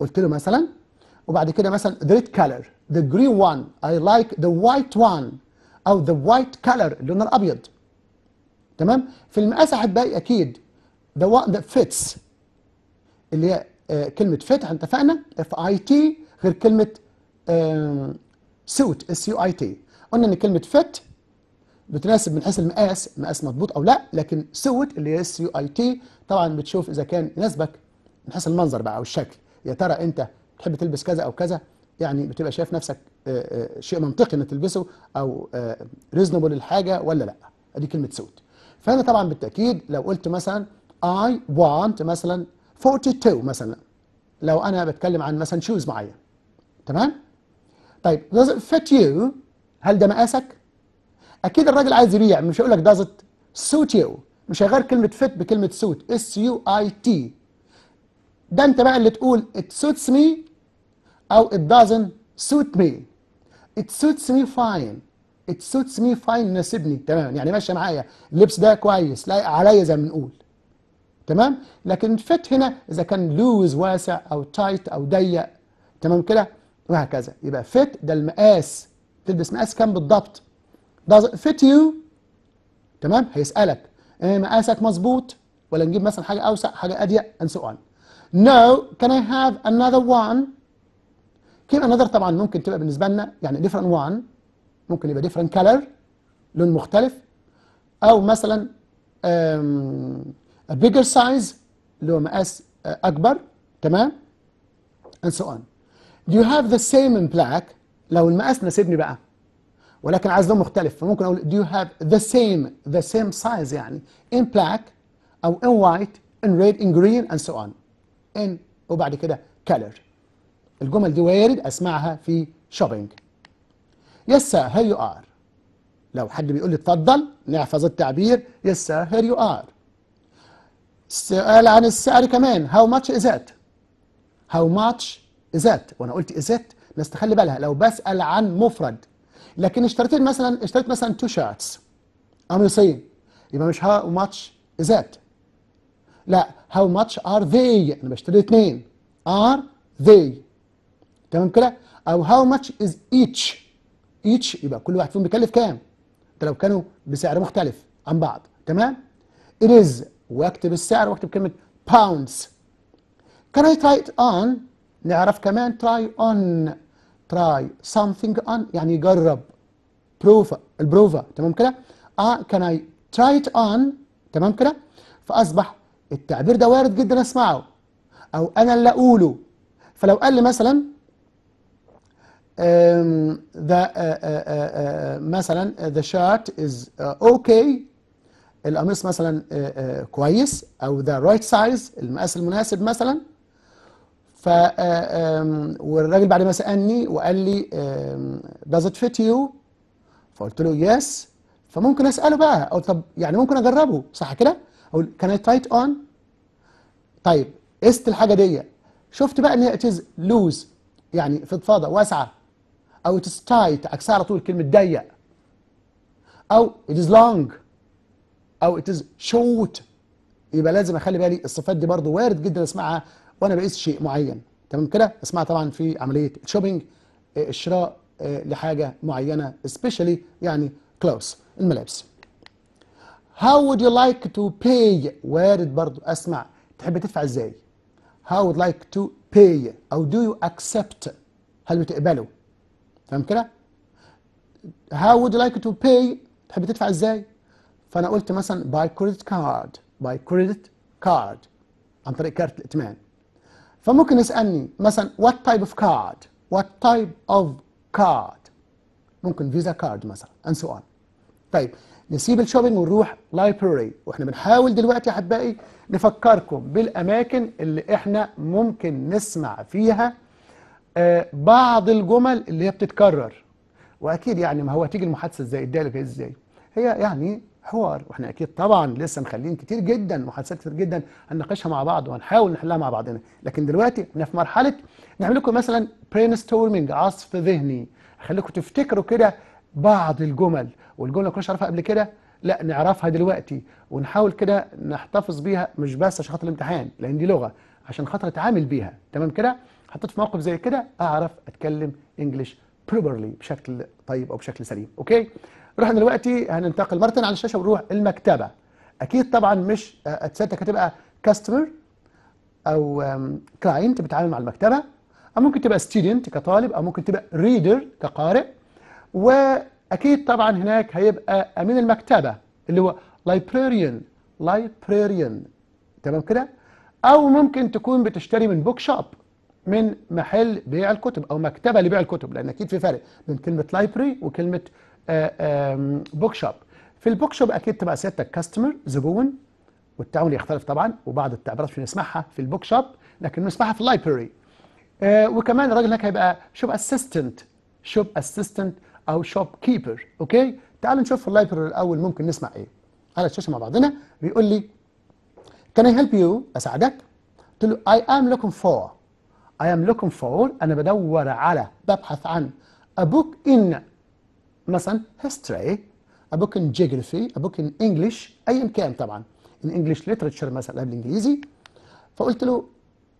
[SPEAKER 1] قلت له مثلا وبعد كده مثلا the red color the green one I like the white one أو the white color اللون الأبيض تمام في المقاس أحبائي أكيد the one that fits اللي هي آه، كلمة fit إحنا اتفقنا f i t غير كلمة suit s u i t قلنا إن كلمة fit بتناسب من حيث المقاس مقاس مضبوط أو لا لكن suit اللي هي s u i t طبعا بتشوف إذا كان يناسبك من حيث المنظر بقى أو الشكل. يا ترى أنت تحب تلبس كذا أو كذا؟ يعني بتبقى شايف نفسك آه، آه، شيء منطقي إنك تلبسه أو reasonable الحاجة ولا لا. أدي كلمة suit فهنا طبعا بالتأكيد لو قلت مثلا I want مثلا 42 مثلا. لو أنا بتكلم عن مثلا shoes معين. تمام؟ طيب does it fit you هل ده مقاسك؟ أكيد الراجل عايز يبيع مش هيقول لك does it suit you مش هيغير كلمة fit بكلمة suit s u i t ده انت بقى اللي تقول it suits me أو it doesn't suit me. It suits me fine. It suits me fine يناسبني تمام يعني ماشية معايا. اللبس ده كويس لايق عليا زي ما بنقول. تمام؟ لكن fit هنا إذا كان loose واسع أو tight أو ضيق. تمام كده؟ وهكذا. يبقى fit ده المقاس. تلبس مقاس كام بالضبط؟ Does it fit you تمام؟ هيسألك. إيه مقاسك مظبوط؟ ولا نجيب مثلا حاجة أوسع حاجة أضيق؟ and so on. No. Can I have another one? كلمه another طبعا ممكن تبقى بالنسبة لنا يعني different one. ممكن يبقى different color. لون مختلف. أو مثلا a bigger size اللي هو مقاس آه، أكبر. تمام؟ and so on. You have the same in black لو المقاس ناسبني بقى ولكن عايز لون مختلف فممكن أقول do you have the same the same size يعني in black أو in white in red in green and so on in وبعد كده color الجمل دي وارد اسمعها في shopping yes sir here you are لو حد بيقول لي اتفضل نحفظ التعبير yes sir here you are السؤال عن السعر كمان how much is it how much it وأنا قلت it الناس تخلي بالها لو بسأل عن مفرد. لكن اشتريت مثلا اشتريت مثلا two shirts. قميصين يبقى مش much is it لا how much are they أنا بشتري اثنين. Are they تمام كده؟ أو how much is each each يبقى كل واحد فيهم بيكلف كام؟ ده لو كانوا بسعر مختلف عن بعض. تمام؟ It is. وأكتب السعر وأكتب pounds. Can I try it on نعرف كمان try on try something on يعني يجرب بروفا البروفا تمام كده؟ آه can I try it on تمام كده؟ فأصبح التعبير ده وارد جدا أسمعه أو أنا اللي أقوله. فلو قال لي مثلا the uh, uh, uh, مثلا the shirt is uh, okay. القميص مثلا آه، آه، كويس أو the right size المقاس المناسب مثلا. ف آه، والراجل بعد ما سألني وقال لي does it fit you? فقلت له yes فممكن أسأله بقى. أو طب يعني ممكن أجربه؟ صح كده؟ أقول can I try it on طيب قست الحاجة دي. شفت بقى إن هي is loose يعني فضفاضه واسعة. أو is tight عكسها على طول كلمة ضيق. أو is long. أو is short. يبقى لازم أخلي بالي الصفات دي برضو وارد جدا أسمعها. وأنا بقيس شيء معين. تمام كده؟ اسمعها طبعا في عملية الشوبينج آه، الشراء آه، لحاجة معينة especially يعني clothes الملابس. How would you like to pay وارد برضو أسمع. تحب تدفع إزاي؟ How would like to pay أو do you accept هل بتقبله؟ تمام كده؟ How would you like to pay تحب تدفع إزاي؟ فأنا قلت مثلا by credit card by credit card عن طريق كارت الائتمان. فممكن يسألني مثلا what type of card? What type of card? ممكن Visa card مثلا and so on. طيب نسيب ال shopping ونروح library وإحنا بنحاول دلوقتي أحبائي نفكركم بالأماكن اللي إحنا ممكن نسمع فيها آه، بعض الجمل اللي هي بتتكرر. وأكيد يعني ما هو تيجي المحادثة إزاي؟ ال dialogue إزاي؟ هي يعني حوار. وإحنا أكيد طبعا لسه مخلين كتير جدا محادثات كتير جدا هنناقشها مع بعض وهنحاول نحلها مع بعضنا. لكن دلوقتي إحنا في مرحلة نعمل لكم مثلا brainstorming عصف ذهني. خليكم تفتكروا كده بعض الجمل. والجملة اللي كناش نعرفها قبل كده؟ لا نعرفها دلوقتي. ونحاول كده نحتفظ بيها مش بس عشان خاطر الامتحان لأن دي لغة. عشان خاطر أتعامل بيها. تمام كده؟ حطيت في موقف زي كده؟ أعرف أتكلم English properly بشكل طيب أو بشكل سليم. okay؟ رحنا دلوقتي هننتقل مره على الشاشة ونروح المكتبة. أكيد طبعا مش سيادتك هتبقى customer أو client بتتعامل مع المكتبة أو ممكن تبقى student كطالب أو ممكن تبقى reader كقارئ. وأكيد طبعا هناك هيبقى أمين المكتبة اللي هو librarian librarian. تمام كده؟ أو ممكن تكون بتشتري من bookshop من محل بيع الكتب أو مكتبة لبيع الكتب لأن أكيد في فرق بين كلمة library وكلمة bookshop في ال bookshop أكيد تبقى سيادتك customer زبون والتعامل يختلف طبعا وبعض التعبيرات مش نسمعها في ال bookshop لكن نسمعها في ال library آه وكمان الراجل هناك هيبقى shop assistant shop assistant أو shopkeeper okay؟ تعالوا نشوف في ال library الأول ممكن نسمع إيه. على الشاشة مع بعضنا بيقول لي can I help you أساعدك. قلت له I am looking for I am looking for أنا بدور على ببحث عن a book in مثلا history a book in geography a book in English أي كان طبعا in English literature مثلا بالإنجليزي فقلت له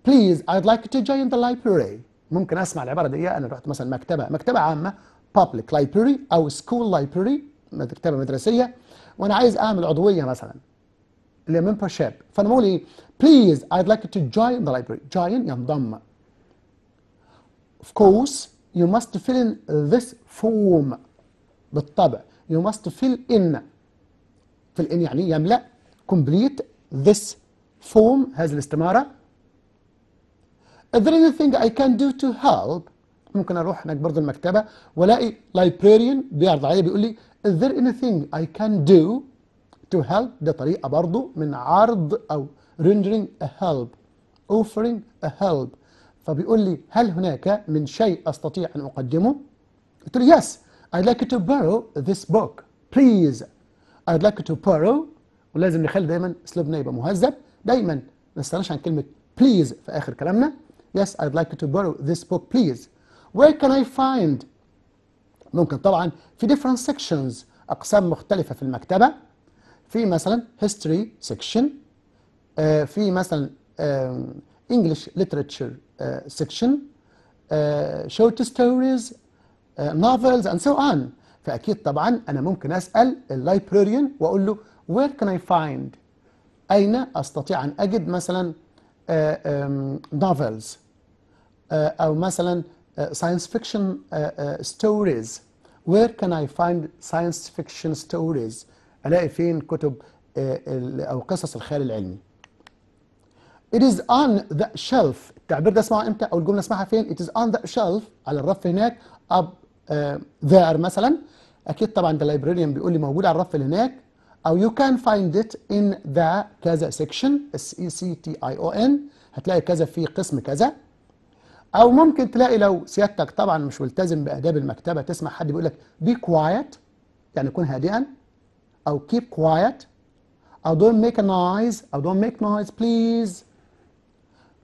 [SPEAKER 1] please I'd like to join the library ممكن أسمع العبارة دي أنا رحت مثلا مكتبة مكتبة عامة public library أو school library مكتبة مدرسية وأنا عايز أعمل عضوية مثلا membership فأنا بقول إيه please I'd like to join the library join ينضم Of course, you must fill in this form بالطبع. You must fill in fill in يعني يملأ complete this form هذه الاستمارة. Is there anything I can do to help? ممكن أروح هناك برضه المكتبة وألاقي librarian بيعرض عليا بيقول لي Is there anything I can do to help؟ ده طريقة برضه من عرض أو rendering a help offering a help فبيقول لي هل هناك من شيء أستطيع أن أقدمه؟ قلت له yes I'd like to borrow this book. Please I'd like to borrow. ولازم نخلي دايما اسلوبنا يبقى مهذب. دايما ما نستغناش عن كلمة please في آخر كلامنا. Yes I'd like to borrow this book please. Where can I find? ممكن طبعا في different sections أقسام مختلفة في المكتبة. في مثلا history section آه في مثلا English literature uh, section uh, short stories uh, novels and so on فأكيد طبعا أنا ممكن أسأل اللايبراريان وأقول له where can I find أين أستطيع أن أجد مثلا uh, um, novels uh, أو مثلا uh, science fiction uh, uh, stories where can I find science fiction stories ألاقي فين كتب uh, أو قصص الخيال العلمي It is on the shelf. التعبير ده اسمعه إمتى؟ أو الجمله اسمعها فين؟ It is on the shelf على الرف هناك up uh, there مثلا. أكيد طبعا ده librarian بيقول لي موجود على الرف اللي هناك. أو you can find it in the كذا section s e c t i o n. هتلاقي كذا في قسم كذا. أو ممكن تلاقي لو سيادتك طبعا مش ملتزم بآداب المكتبة تسمع حد بيقول لك be quiet يعني كن هادئا. أو keep quiet. أو don't make a noise أو don't make noise please.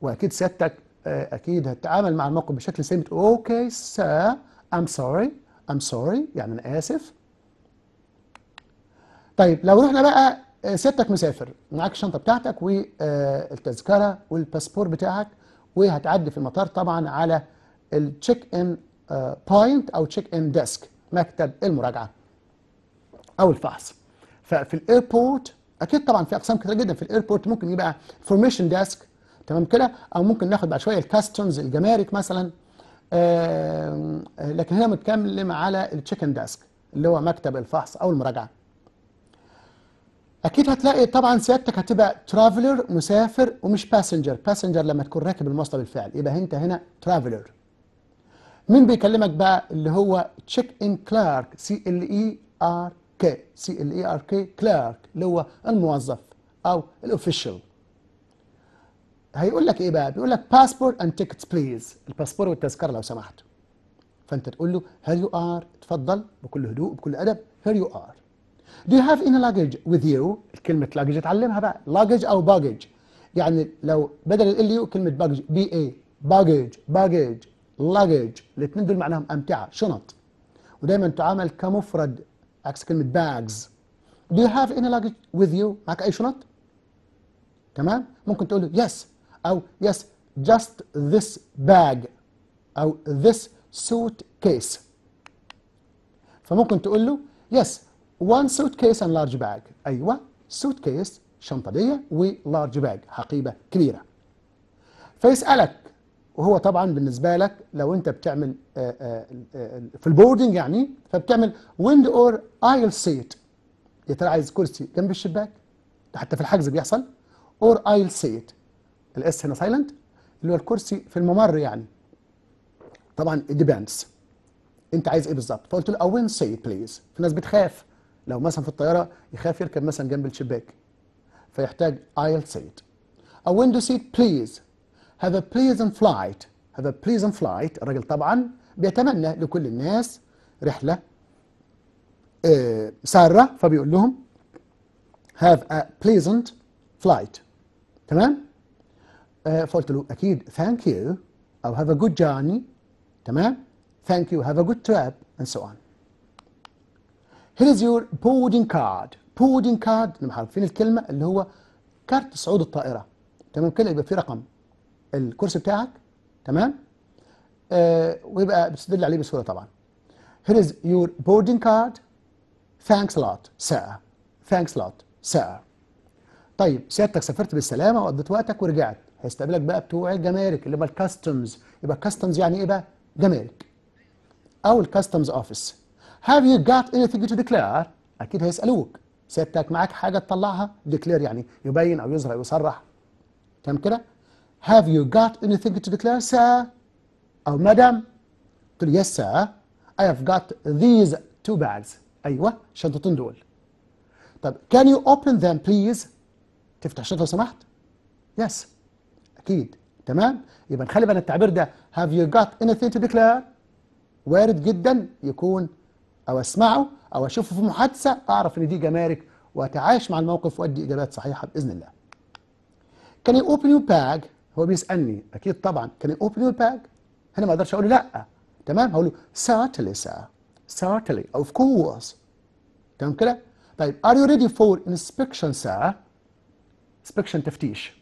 [SPEAKER 1] وأكيد سيادتك أكيد هتتعامل مع الموقف بشكل سليم. okay sir I'm sorry I'm sorry يعني أنا آسف. طيب لو رحنا بقى سيادتك مسافر معاك الشنطة بتاعتك والتذكره والباسبور بتاعك وهتعدي في المطار طبعا على ال check-in point أو check-in desk مكتب المراجعة أو الفحص. ففي ال airport أكيد طبعا في أقسام كتير جدا في ال airport ممكن يبقى information desk تمام كده؟ أو ممكن ناخد بعد شوية ال customs الجمارك مثلا. آه لكن هنا متكلم على ال check-in desk اللي هو مكتب الفحص أو المراجعة. أكيد هتلاقي طبعا سيادتك هتبقى traveller مسافر ومش passenger passenger لما تكون راكب المواصله بالفعل يبقى أنت هنا traveller مين بيكلمك بقى؟ اللي هو check-in clerk C L E R K C L E R K clerk اللي هو الموظف أو ال official هيقول لك إيه بقى؟ بيقول لك passport and tickets please ال passport والتذكرة لو سمحت. فأنت تقول له here you are اتفضل. بكل هدوء بكل أدب. here you are Do you have any luggage with you؟ كلمة luggage اتعلمها بقى. luggage أو baggage. يعني لو بدل ال U كلمة baggage B A baggage baggage luggage. الاثنين دول معناهم أمتعة شنط. ودايما تعامل كمفرد. عكس كلمة bags. Do you have any luggage with you معك أي شنط؟ تمام؟ ممكن تقول له yes. أو yes just this bag أو this suitcase. فممكن تقول له yes one suitcase and large bag. أيوة suitcase شنطة دي و large bag حقيبة كبيرة. فيسألك وهو طبعا بالنسبة لك لو أنت بتعمل آه، آه، آه، في ال boarding يعني فبتعمل window or aisle seat. يا ترى عايز كرسي جنب الشباك؟ ده حتى في الحجز بيحصل. or aisle seat. ال S هنا silent اللي هو الكرسي في الممر يعني. طبعا it depends. انت عايز إيه بالظبط؟ فقلت له window seat please. في ناس بتخاف. لو مثلا في الطيارة يخاف يركب مثلا جنب الشباك. فيحتاج aisle seat a window seat please. Have a pleasant flight. Have a pleasant flight. الراجل طبعا بيتمنى لكل الناس رحلة آه، سارة. فبيقول لهم have a pleasant flight. تمام؟ فقلت له أكيد thank you أو have a good journey تمام؟ have a good trip and so on. Here is your boarding card. Boarding card نبقى عارفين الكلمة اللي هو كارت صعود الطائرة. تمام؟ كده يبقى في رقم. الكرسي بتاعك تمام؟ آه ويبقى بتستدل عليه بسهولة طبعا. Here is your boarding card. Thanks a lot sir thanks a طيب سيادتك سافرت بالسلامة وقضيت وقتك ورجعت. هيستقبلك بقى بتوع الجمارك اللي هو ال customs يبقى customs يعني إيه بقى؟ جمارك. أو ال customs office have you got anything to declare? أكيد هيسألوك. سيادتك معاك حاجة تطلعها؟ declare يعني يبين أو يظهر أو يصرح. تمام كده؟ Have you got anything to declare sir? أو مدام قلت له yes sir. I have got these two bags. أيوه الشنطتين دول. طب can you open them please تفتح الشنطة لو سمحت؟ يس أكيد. تمام؟ يبقى نخلي بالنا التعبير ده have you got anything to declare وارد جدا يكون أو أسمعه أو أشوفه في محادثة أعرف إن دي جمارك وأتعايش مع الموقف وأدي إجابات صحيحة بإذن الله. Can you open your bag هو بيسألني. أكيد طبعا. Can you open your bag هنا ما أقدرش أقول له لأ. تمام؟ هقول له certainly sir. Certainly. Of course. تمام كده؟ طيب are you ready for inspection sir? Inspection تفتيش.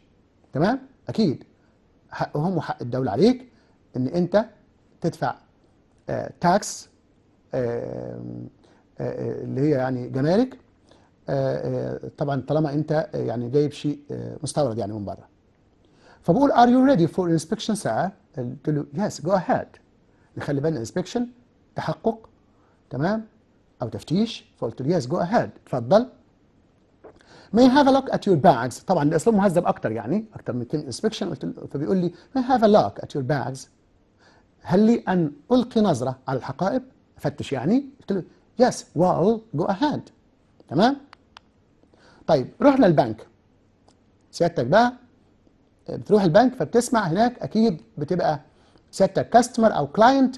[SPEAKER 1] تمام؟ أكيد. حقهم وحق الدولة عليك إن أنت تدفع tax اللي هي يعني جمارك. آه، آه، طبعا طالما أنت آه، يعني جايب شيء آه، مستورد يعني من بره فبقول are you ready for inspection sir؟ قلت له yes go ahead نخلي بالنا inspection تحقق تمام؟ أو تفتيش؟ فقلت له yes go ahead اتفضل may have a look at your bags? طبعا الأسلوب مهذب أكتر يعني أكتر من كلمة inspection فبيقول لي may have a look at your bags هل لي أن ألقي نظرة على الحقائب؟ أفتش يعني قلت له yes well go ahead. تمام؟ طيب رحنا البنك سيادتك بقى بتروح البنك فبتسمع هناك أكيد بتبقى سيادتك customer أو client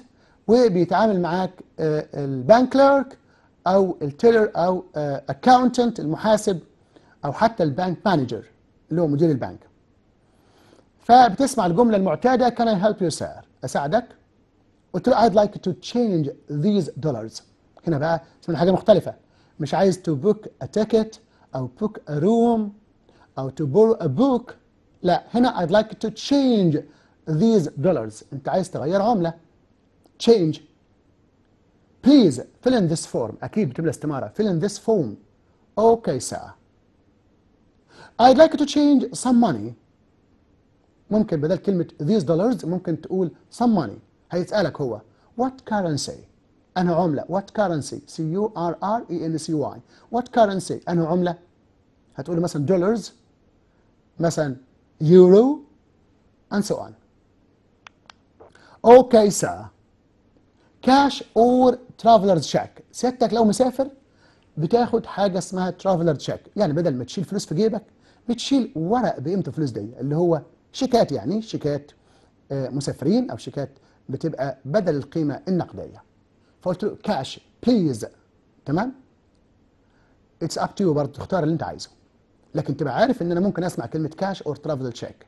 [SPEAKER 1] وبيتعامل معاك آه، ال bank clerk أو ال teller أو accountant المحاسب أو حتى ال bank manager اللي هو مدير البنك فبتسمع الجمله المعتاده can I help you sir اساعدك قلت له I'd like to change these dollars هنا بقى اسمها حاجة مختلفه مش عايز to book a ticket أو book a room أو to borrow a book لا هنا I'd like to change these dollars انت عايز تغير عمله change please fill in this form أكيد بتملى استماره fill in this form okay sir I'd like to change some money ممكن بدل كلمة these dollars ممكن تقول some money هيسألك هو what currency أنا عملة what currency C U R R E N C Y what currency أنا عملة هتقول مثلا dollars مثلا euro and so on okay sir cash or traveler's check سيادتك لو مسافر بتاخد حاجة اسمها traveler check يعني بدل ما تشيل فلوس في جيبك بتشيل ورق بقيمة الفلوس دي اللي هو شيكات يعني شيكات آه، مسافرين أو شيكات بتبقى بدل القيمة النقدية. فقلت له cash please تمام؟ it's up to you برضه تختار اللي أنت عايزه. لكن تبقى عارف إن أنا ممكن أسمع كلمة cash or travel cheque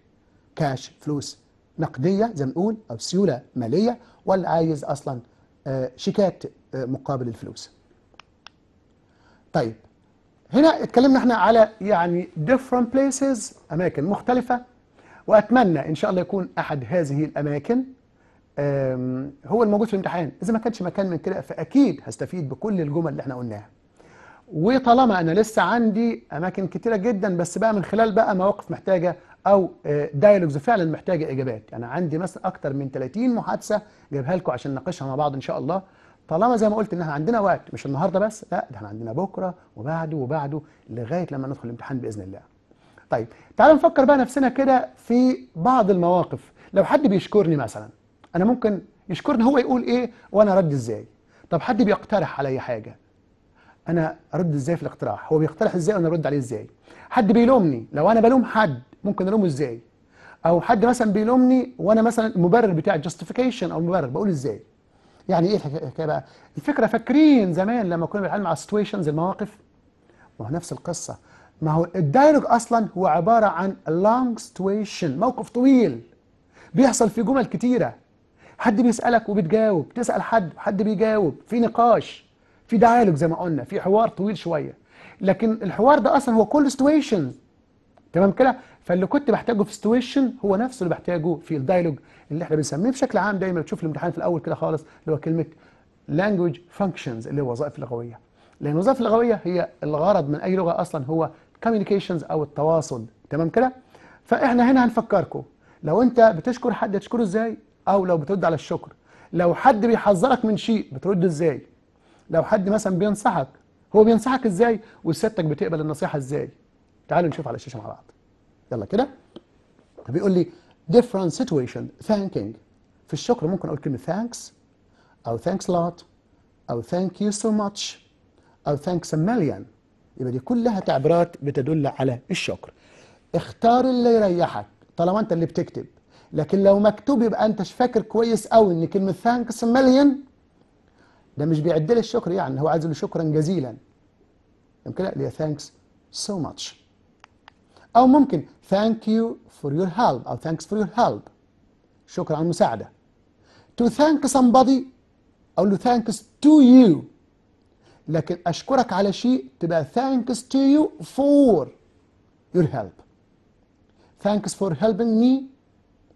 [SPEAKER 1] cash فلوس نقدية زي ما نقول أو سيولة مالية ولا عايز أصلا آه، شيكات آه، مقابل الفلوس. طيب هنا اتكلمنا إحنا على يعني different places أماكن مختلفة. وأتمنى إن شاء الله يكون أحد هذه الأماكن آم، هو الموجود في الامتحان. إذا ما كانش مكان من كده فأكيد هستفيد بكل الجمل اللي إحنا قلناها. وطالما أنا لسه عندي أماكن كتيرة جدا بس بقى من خلال بقى مواقف محتاجة أو دايلوجز فعلا محتاجة إجابات. يعني عندي مثلا أكتر من 30 محادثة جايبها لكم عشان نناقشها مع بعض إن شاء الله. طالما زي ما قلت إن إحنا عندنا وقت مش النهارده بس لا ده إحنا عندنا بكرة وبعده وبعده لغاية لما ندخل الامتحان بإذن الله. طيب تعالوا نفكر بقى نفسنا كده في بعض المواقف. لو حد بيشكرني مثلا أنا ممكن يشكرني هو يقول إيه وأنا أرد إزاي؟ طب حد بيقترح عليا حاجة؟ أنا أرد إزاي في الاقتراح؟ هو بيقترح إزاي وأنا أرد عليه إزاي؟ حد بيلومني لو أنا بلوم حد ممكن ألومه إزاي؟ أو حد مثلا بيلومني وأنا مثلا المبرر بتاعي جاستيفيكيشن أو المبرر بقول إزاي؟ يعني إيه الحكاية بقى؟ الفكرة فاكرين زمان لما كنا بنتعامل مع situations المواقف؟ ما هو نفس القصة. ما هو ال dialogue أصلا هو عبارة عن long situation موقف طويل بيحصل في جمل كتيرة. حد بيسألك وبتجاوب تسال حد وحد بيجاوب في نقاش في dialogue زي ما قلنا في حوار طويل شوية. لكن الحوار ده أصلا هو كل situation تمام كده؟ فاللي كنت بحتاجه في situation هو نفسه اللي بحتاجه في ال dialogue اللي إحنا بنسميه بشكل عام دايما. بتشوف الامتحان في الأول كده خالص اللي هو كلمة language functions اللي هو وظائف لغوية. لأن الوظائف اللغوية هي الغرض من أي لغة أصلا هو communications أو التواصل. تمام كده؟ فإحنا هنا هنفكركم. لو أنت بتشكر حد تشكره إزاي؟ أو لو بترد على الشكر. لو حد بيحذرك من شيء بترد إزاي؟ لو حد مثلا بينصحك هو بينصحك إزاي؟ وسيادتك بتقبل النصيحة إزاي؟ تعالوا نشوف على الشاشة مع بعض. يلا كده. بيقول لي different situation. Thanking. في الشكر ممكن أقول كلمة thanks أو thanks a lot أو thank you so much أو thanks a million. يبقى دي كلها تعبيرات بتدل على الشكر. اختار اللي يريحك طالما أنت اللي بتكتب. لكن لو مكتوب يبقى أنت فاكر كويس قوي إن كلمة a million ده مش بيعد لي الشكر يعني. هو عايز له شكرا جزيلا. يمكن هي thanks so much. أو ممكن thank you for your help أو thanks for your help شكرا على المساعدة to thank somebody أقول له thanks to you لكن أشكرك على شيء تبقى thanks to you for your help thanks for helping me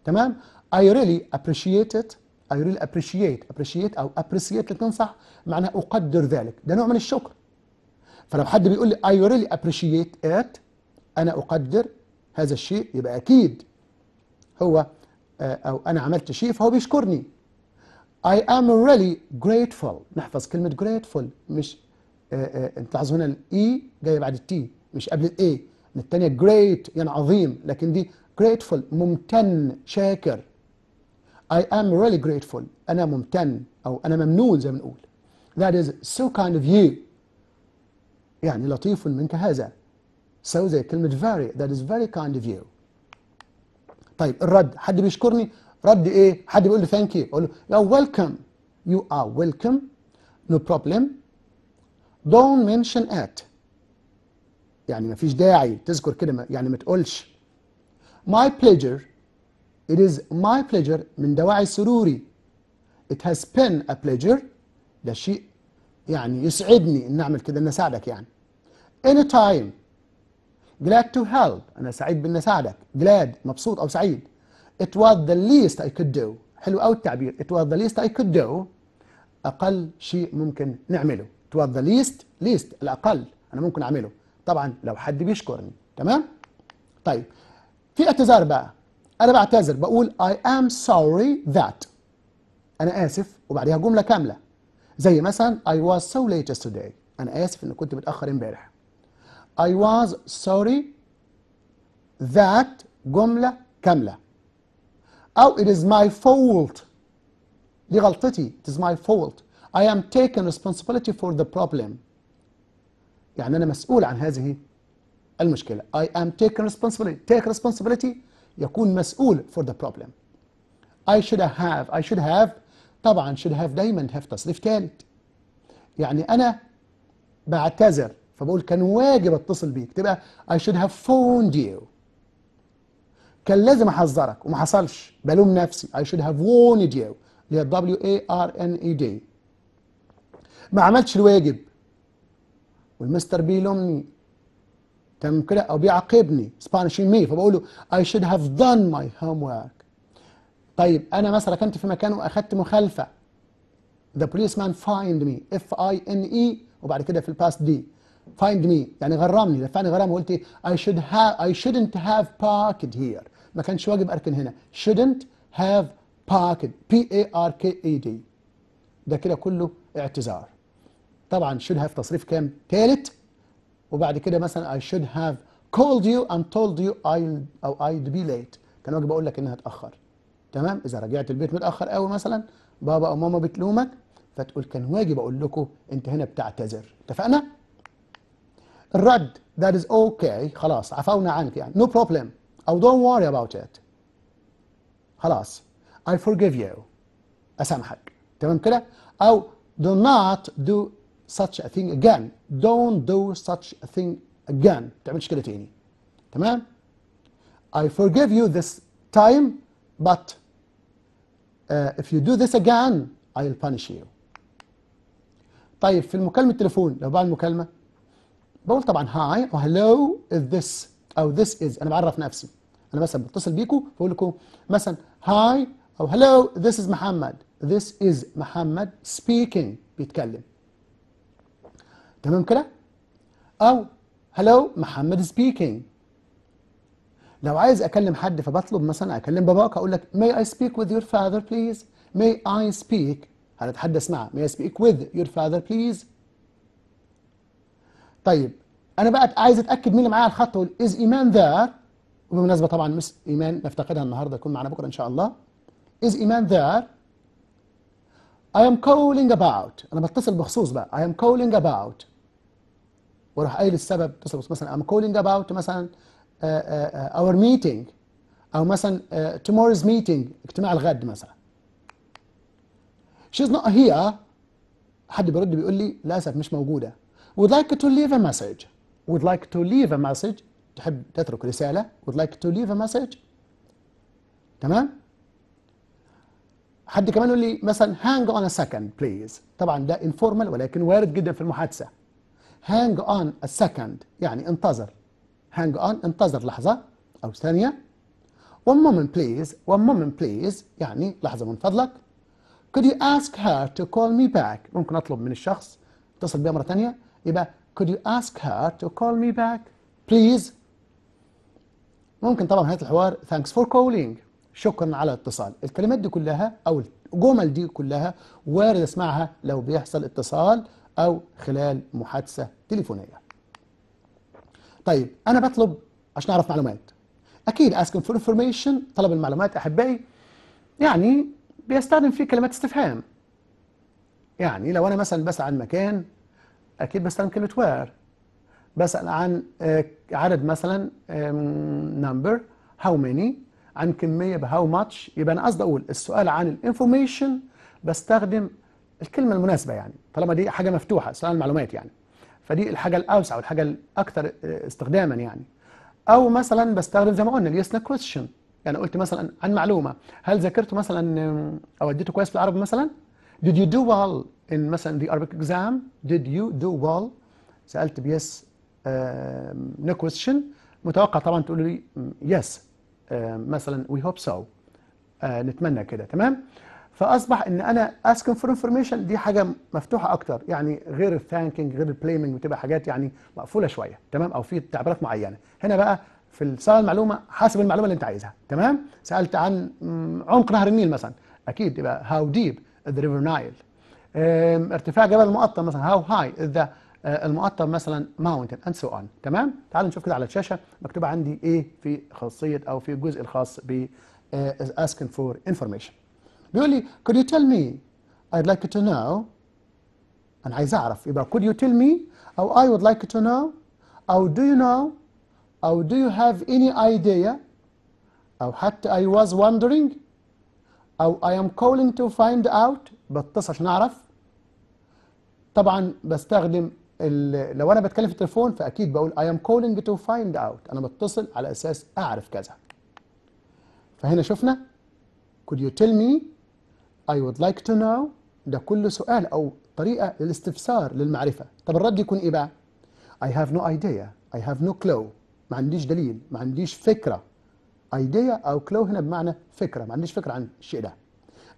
[SPEAKER 1] تمام I really appreciate it I really appreciate appreciate أو appreciate الاثنين صح معناها أقدر ذلك ده نوع من الشكر فلو حد بيقول لي I really appreciate it أنا أقدر هذا الشيء يبقى أكيد هو آه، أو أنا عملت شيء فهو بيشكرني. I am really grateful. نحفظ كلمة grateful مش آه، آه، أنت لاحظوا هنا ال A جاية بعد ال T مش قبل ال A الثانية great يعني عظيم لكن دي grateful ممتن شاكر. I am really grateful. أنا ممتن أو أنا ممنون زي ما بنقول That is so kind of you. يعني لطيف منك هذا. So زي كلمة very that is very kind of you طيب الرد حد بيشكرني رد إيه حد بيقول لي thank you أقول له welcome you are welcome no problem don't mention it يعني ما فيش داعي تذكر كده يعني ما تقولش my pleasure it is my pleasure من دواعي سروري it has been a pleasure ده شيء يعني يسعدني ان اعمل كده ان اساعدك يعني anytime glad to help. أنا سعيد بان أساعدك. Glad. مبسوط أو سعيد. It was the least I could do. حلو قوي التعبير. It was the least I could do. أقل شيء ممكن نعمله. It was the least least. الأقل أنا ممكن أعمله. طبعا لو حد بيشكرني. تمام؟ طيب. في اعتذار بقى. أنا بعتذر. بقول I am sorry that. أنا آسف. وبعديها جملة كاملة. زي مثلا I was so late yesterday. أنا آسف ان كنت متأخر امبارح. I was sorry that جمله كامله او it is my fault دي غلطتي it is my fault I am taking responsibility for the problem يعني أنا مسؤول عن هذه المشكلة I am taking responsibility take responsibility يكون مسؤول for the problem I should have I should have طبعا should have دايما have تصريف ثالث يعني أنا بعتذر فبقول كان واجب اتصل بيك. تبقى I should have phoned you. كان لازم أحذرك وما حصلش. بلوم نفسي. I should have warned you. اللي هي W A R N E D. ما عملتش الواجب. والمستر بيلومني. تمام كده أو بيعاقبني. he's punishing me فبقول له I should have done my homework. طيب أنا مثلا كنت في مكان وأخدت مخالفة. The policeman fined me. F I N E. وبعد كده في ال past دي fined me. يعني غرمني دفعني غرامه وقلت؟ I should have I shouldn't have parked here. ما كانش واجب أركن هنا. Shouldn't have parked. P A R K E D. ده كده كله اعتذار. طبعا should have تصريف كام؟ تالت. وبعد كده مثلا I should have called you and told you I'll أو I'd be late. كان واجب أقول لك إنها اتأخر تمام؟ إذا رجعت البيت متأخر قوي مثلا بابا أو ماما بتلومك فتقول كان واجب أقول لكم أنت هنا بتعتذر. اتفقنا؟ الرد that is okay خلاص عفونا عنك يعني no problem أو don't worry about it خلاص I forgive you أسامحك تمام كده أو do not do such a thing again don't do such a thing again تعملش كده تاني تمام I forgive you this time but uh, if you do this again I'll punish you طيب في المكالمة التليفون لو بعمل مكالمة بقول طبعا هاي أو hello is this أو this is أنا بعرف نفسي. أنا مثلا بتصل بيكم بقول لكم مثلا هاي أو hello this is محمد. This is محمد speaking بيتكلم. تمام كده؟ أو hello محمد speaking. لو عايز أكلم حد فبطلب مثلا أكلم باباك أقول لك may I speak with your father please may I speak هنتحدث معه. May I speak with your father please طيب أنا بقى عايز أتأكد مين اللي معايا على الخط أقول is إيمان ذار وبالمناسبة طبعا مس إيمان نفتقدها النهارده تكون معانا بكرة إن شاء الله. Is إيمان ذار I am calling about. أنا بتصل بخصوص بقى. I am calling about. وأروح قايل السبب اتصل بخصوص مثلا I'm calling about مثلا uh, uh, our meeting. أو مثلا uh, tomorrow's meeting اجتماع الغد مثلا. She's not here. حد بيرد بيقول لي للأسف مش موجودة. Would like to leave a message would like to leave a message تحب تترك رسالة would like to leave a message تمام حد كمان يقول لي مثلا hang on a second please طبعا ده informal ولكن وارد جدا في المحادثة hang on a second يعني انتظر hang on انتظر لحظة أو ثانية one moment please one moment please يعني لحظة من فضلك could you ask her to call me back ممكن أطلب من الشخص اتصل بيها مرة ثانية يبقى could you ask her to call me back? Please. ممكن طبعا نهاية الحوار. Thanks for calling. شكرا على الاتصال. الكلمات دي كلها أو الجمل دي كلها وارد أسمعها لو بيحصل اتصال أو خلال محادثة تليفونية. طيب أنا بطلب عشان أعرف معلومات. أكيد asking for information طلب المعلومات أحبائي. يعني بيستخدم فيه كلمات استفهام. يعني لو أنا مثلا بسأل عن مكان أكيد بستخدم كلمه where بسأل عن عدد مثلا number how many عن كمية ب how much يبقى أنا قصدي أقول السؤال عن ال information بستخدم الكلمة المناسبة يعني طالما دي حاجة مفتوحة سؤال المعلومات يعني. فدي الحاجة الأوسع والحاجة الأكثر استخداما يعني. أو مثلا بستخدم زي ما قلنا ال yes question يعني قلت مثلا عن معلومة هل ذاكرته مثلا أو أديته كويس في العربي مثلا؟ Did you do well? In مثلا the Arabic exam did you do well? سألت ب yes no question. متوقع طبعا تقول لي yes. مثلا we hope so. نتمنى كده تمام؟ فأصبح إن أنا asking for information دي حاجة مفتوحة أكتر. يعني غير ال thanking غير ال blaming بتبقى حاجات يعني مقفولة شوية تمام؟ أو في تعبيرات معينة. هنا بقى في السؤال المعلومة حسب المعلومة اللي أنت عايزها تمام؟ سألت عن عمق نهر النيل مثلا. أكيد يبقى how deep the river Nile. ارتفاع جبل المقطم مثلا how high is the المقطم مثلا mountain and so on تمام تعالوا نشوف كده على الشاشة مكتوبة عندي إيه في خاصية أو في الجزء الخاص ب asking for information بيقول لي could you tell me I'd like to know أنا عايز اعرف يبقى could you tell me أو I would like to know أو do you know أو do you have any idea أو حتى I was wondering أو I am calling to find out بتصل عشان اعرف طبعا بستخدم لو أنا بتكلم في التليفون فأكيد بقول I am calling to find out. أنا بتصل على أساس أعرف كذا. فهنا شفنا could you tell me? I would like to know. ده كله سؤال أو طريقة للاستفسار للمعرفة. طب الرد يكون إيه بقى؟ I have no idea. I have no clue. ما عنديش دليل. ما عنديش فكرة. Idea أو clue هنا بمعنى فكرة. ما عنديش فكرة عن الشيء ده.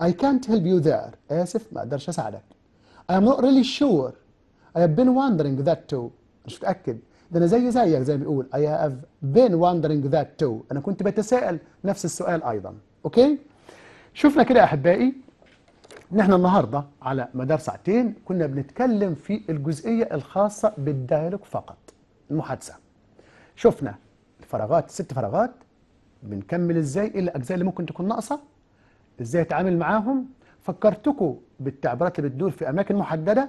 [SPEAKER 1] I can't help you there. آسف ما أقدرش أساعدك. I am not really sure. I have been wondering that too. مش متأكد. ده أنا زي زيك زي ما بيقول. I have been wondering that too. أنا كنت بتساءل نفس السؤال أيضا. أوكي؟ شفنا كده يا أحبائي. ان إحنا النهارده على مدار ساعتين كنا بنتكلم في الجزئية الخاصة بال dialogue فقط. المحادثة. شفنا الفراغات ست فراغات. بنكمل إزاي؟ إيه الأجزاء اللي ممكن تكون ناقصة؟ إزاي أتعامل معاهم؟ فكرتكم بالتعبيرات اللي بتدور في أماكن محددة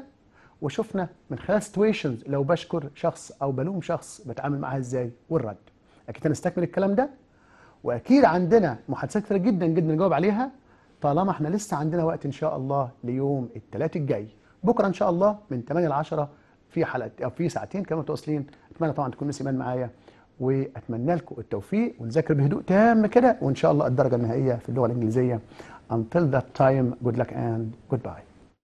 [SPEAKER 1] وشفنا من خلال situations لو بشكر شخص أو بلوم شخص بتعامل معاها إزاي والرد. أكيد هنستكمل الكلام ده. وأكيد عندنا محادثات كتير جدا جدا نجاوب عليها طالما إحنا لسه عندنا وقت إن شاء الله ليوم الثلاث الجاي. بكرة إن شاء الله من 8 ل 10 في حلقة أو في ساعتين كمان متواصلين. أتمنى طبعا تكون ناس ايمان معايا وأتمنى لكم التوفيق ونذاكر بهدوء تام كده وإن شاء الله الدرجة النهائية في اللغة الإنجليزية. Until that time good luck and goodbye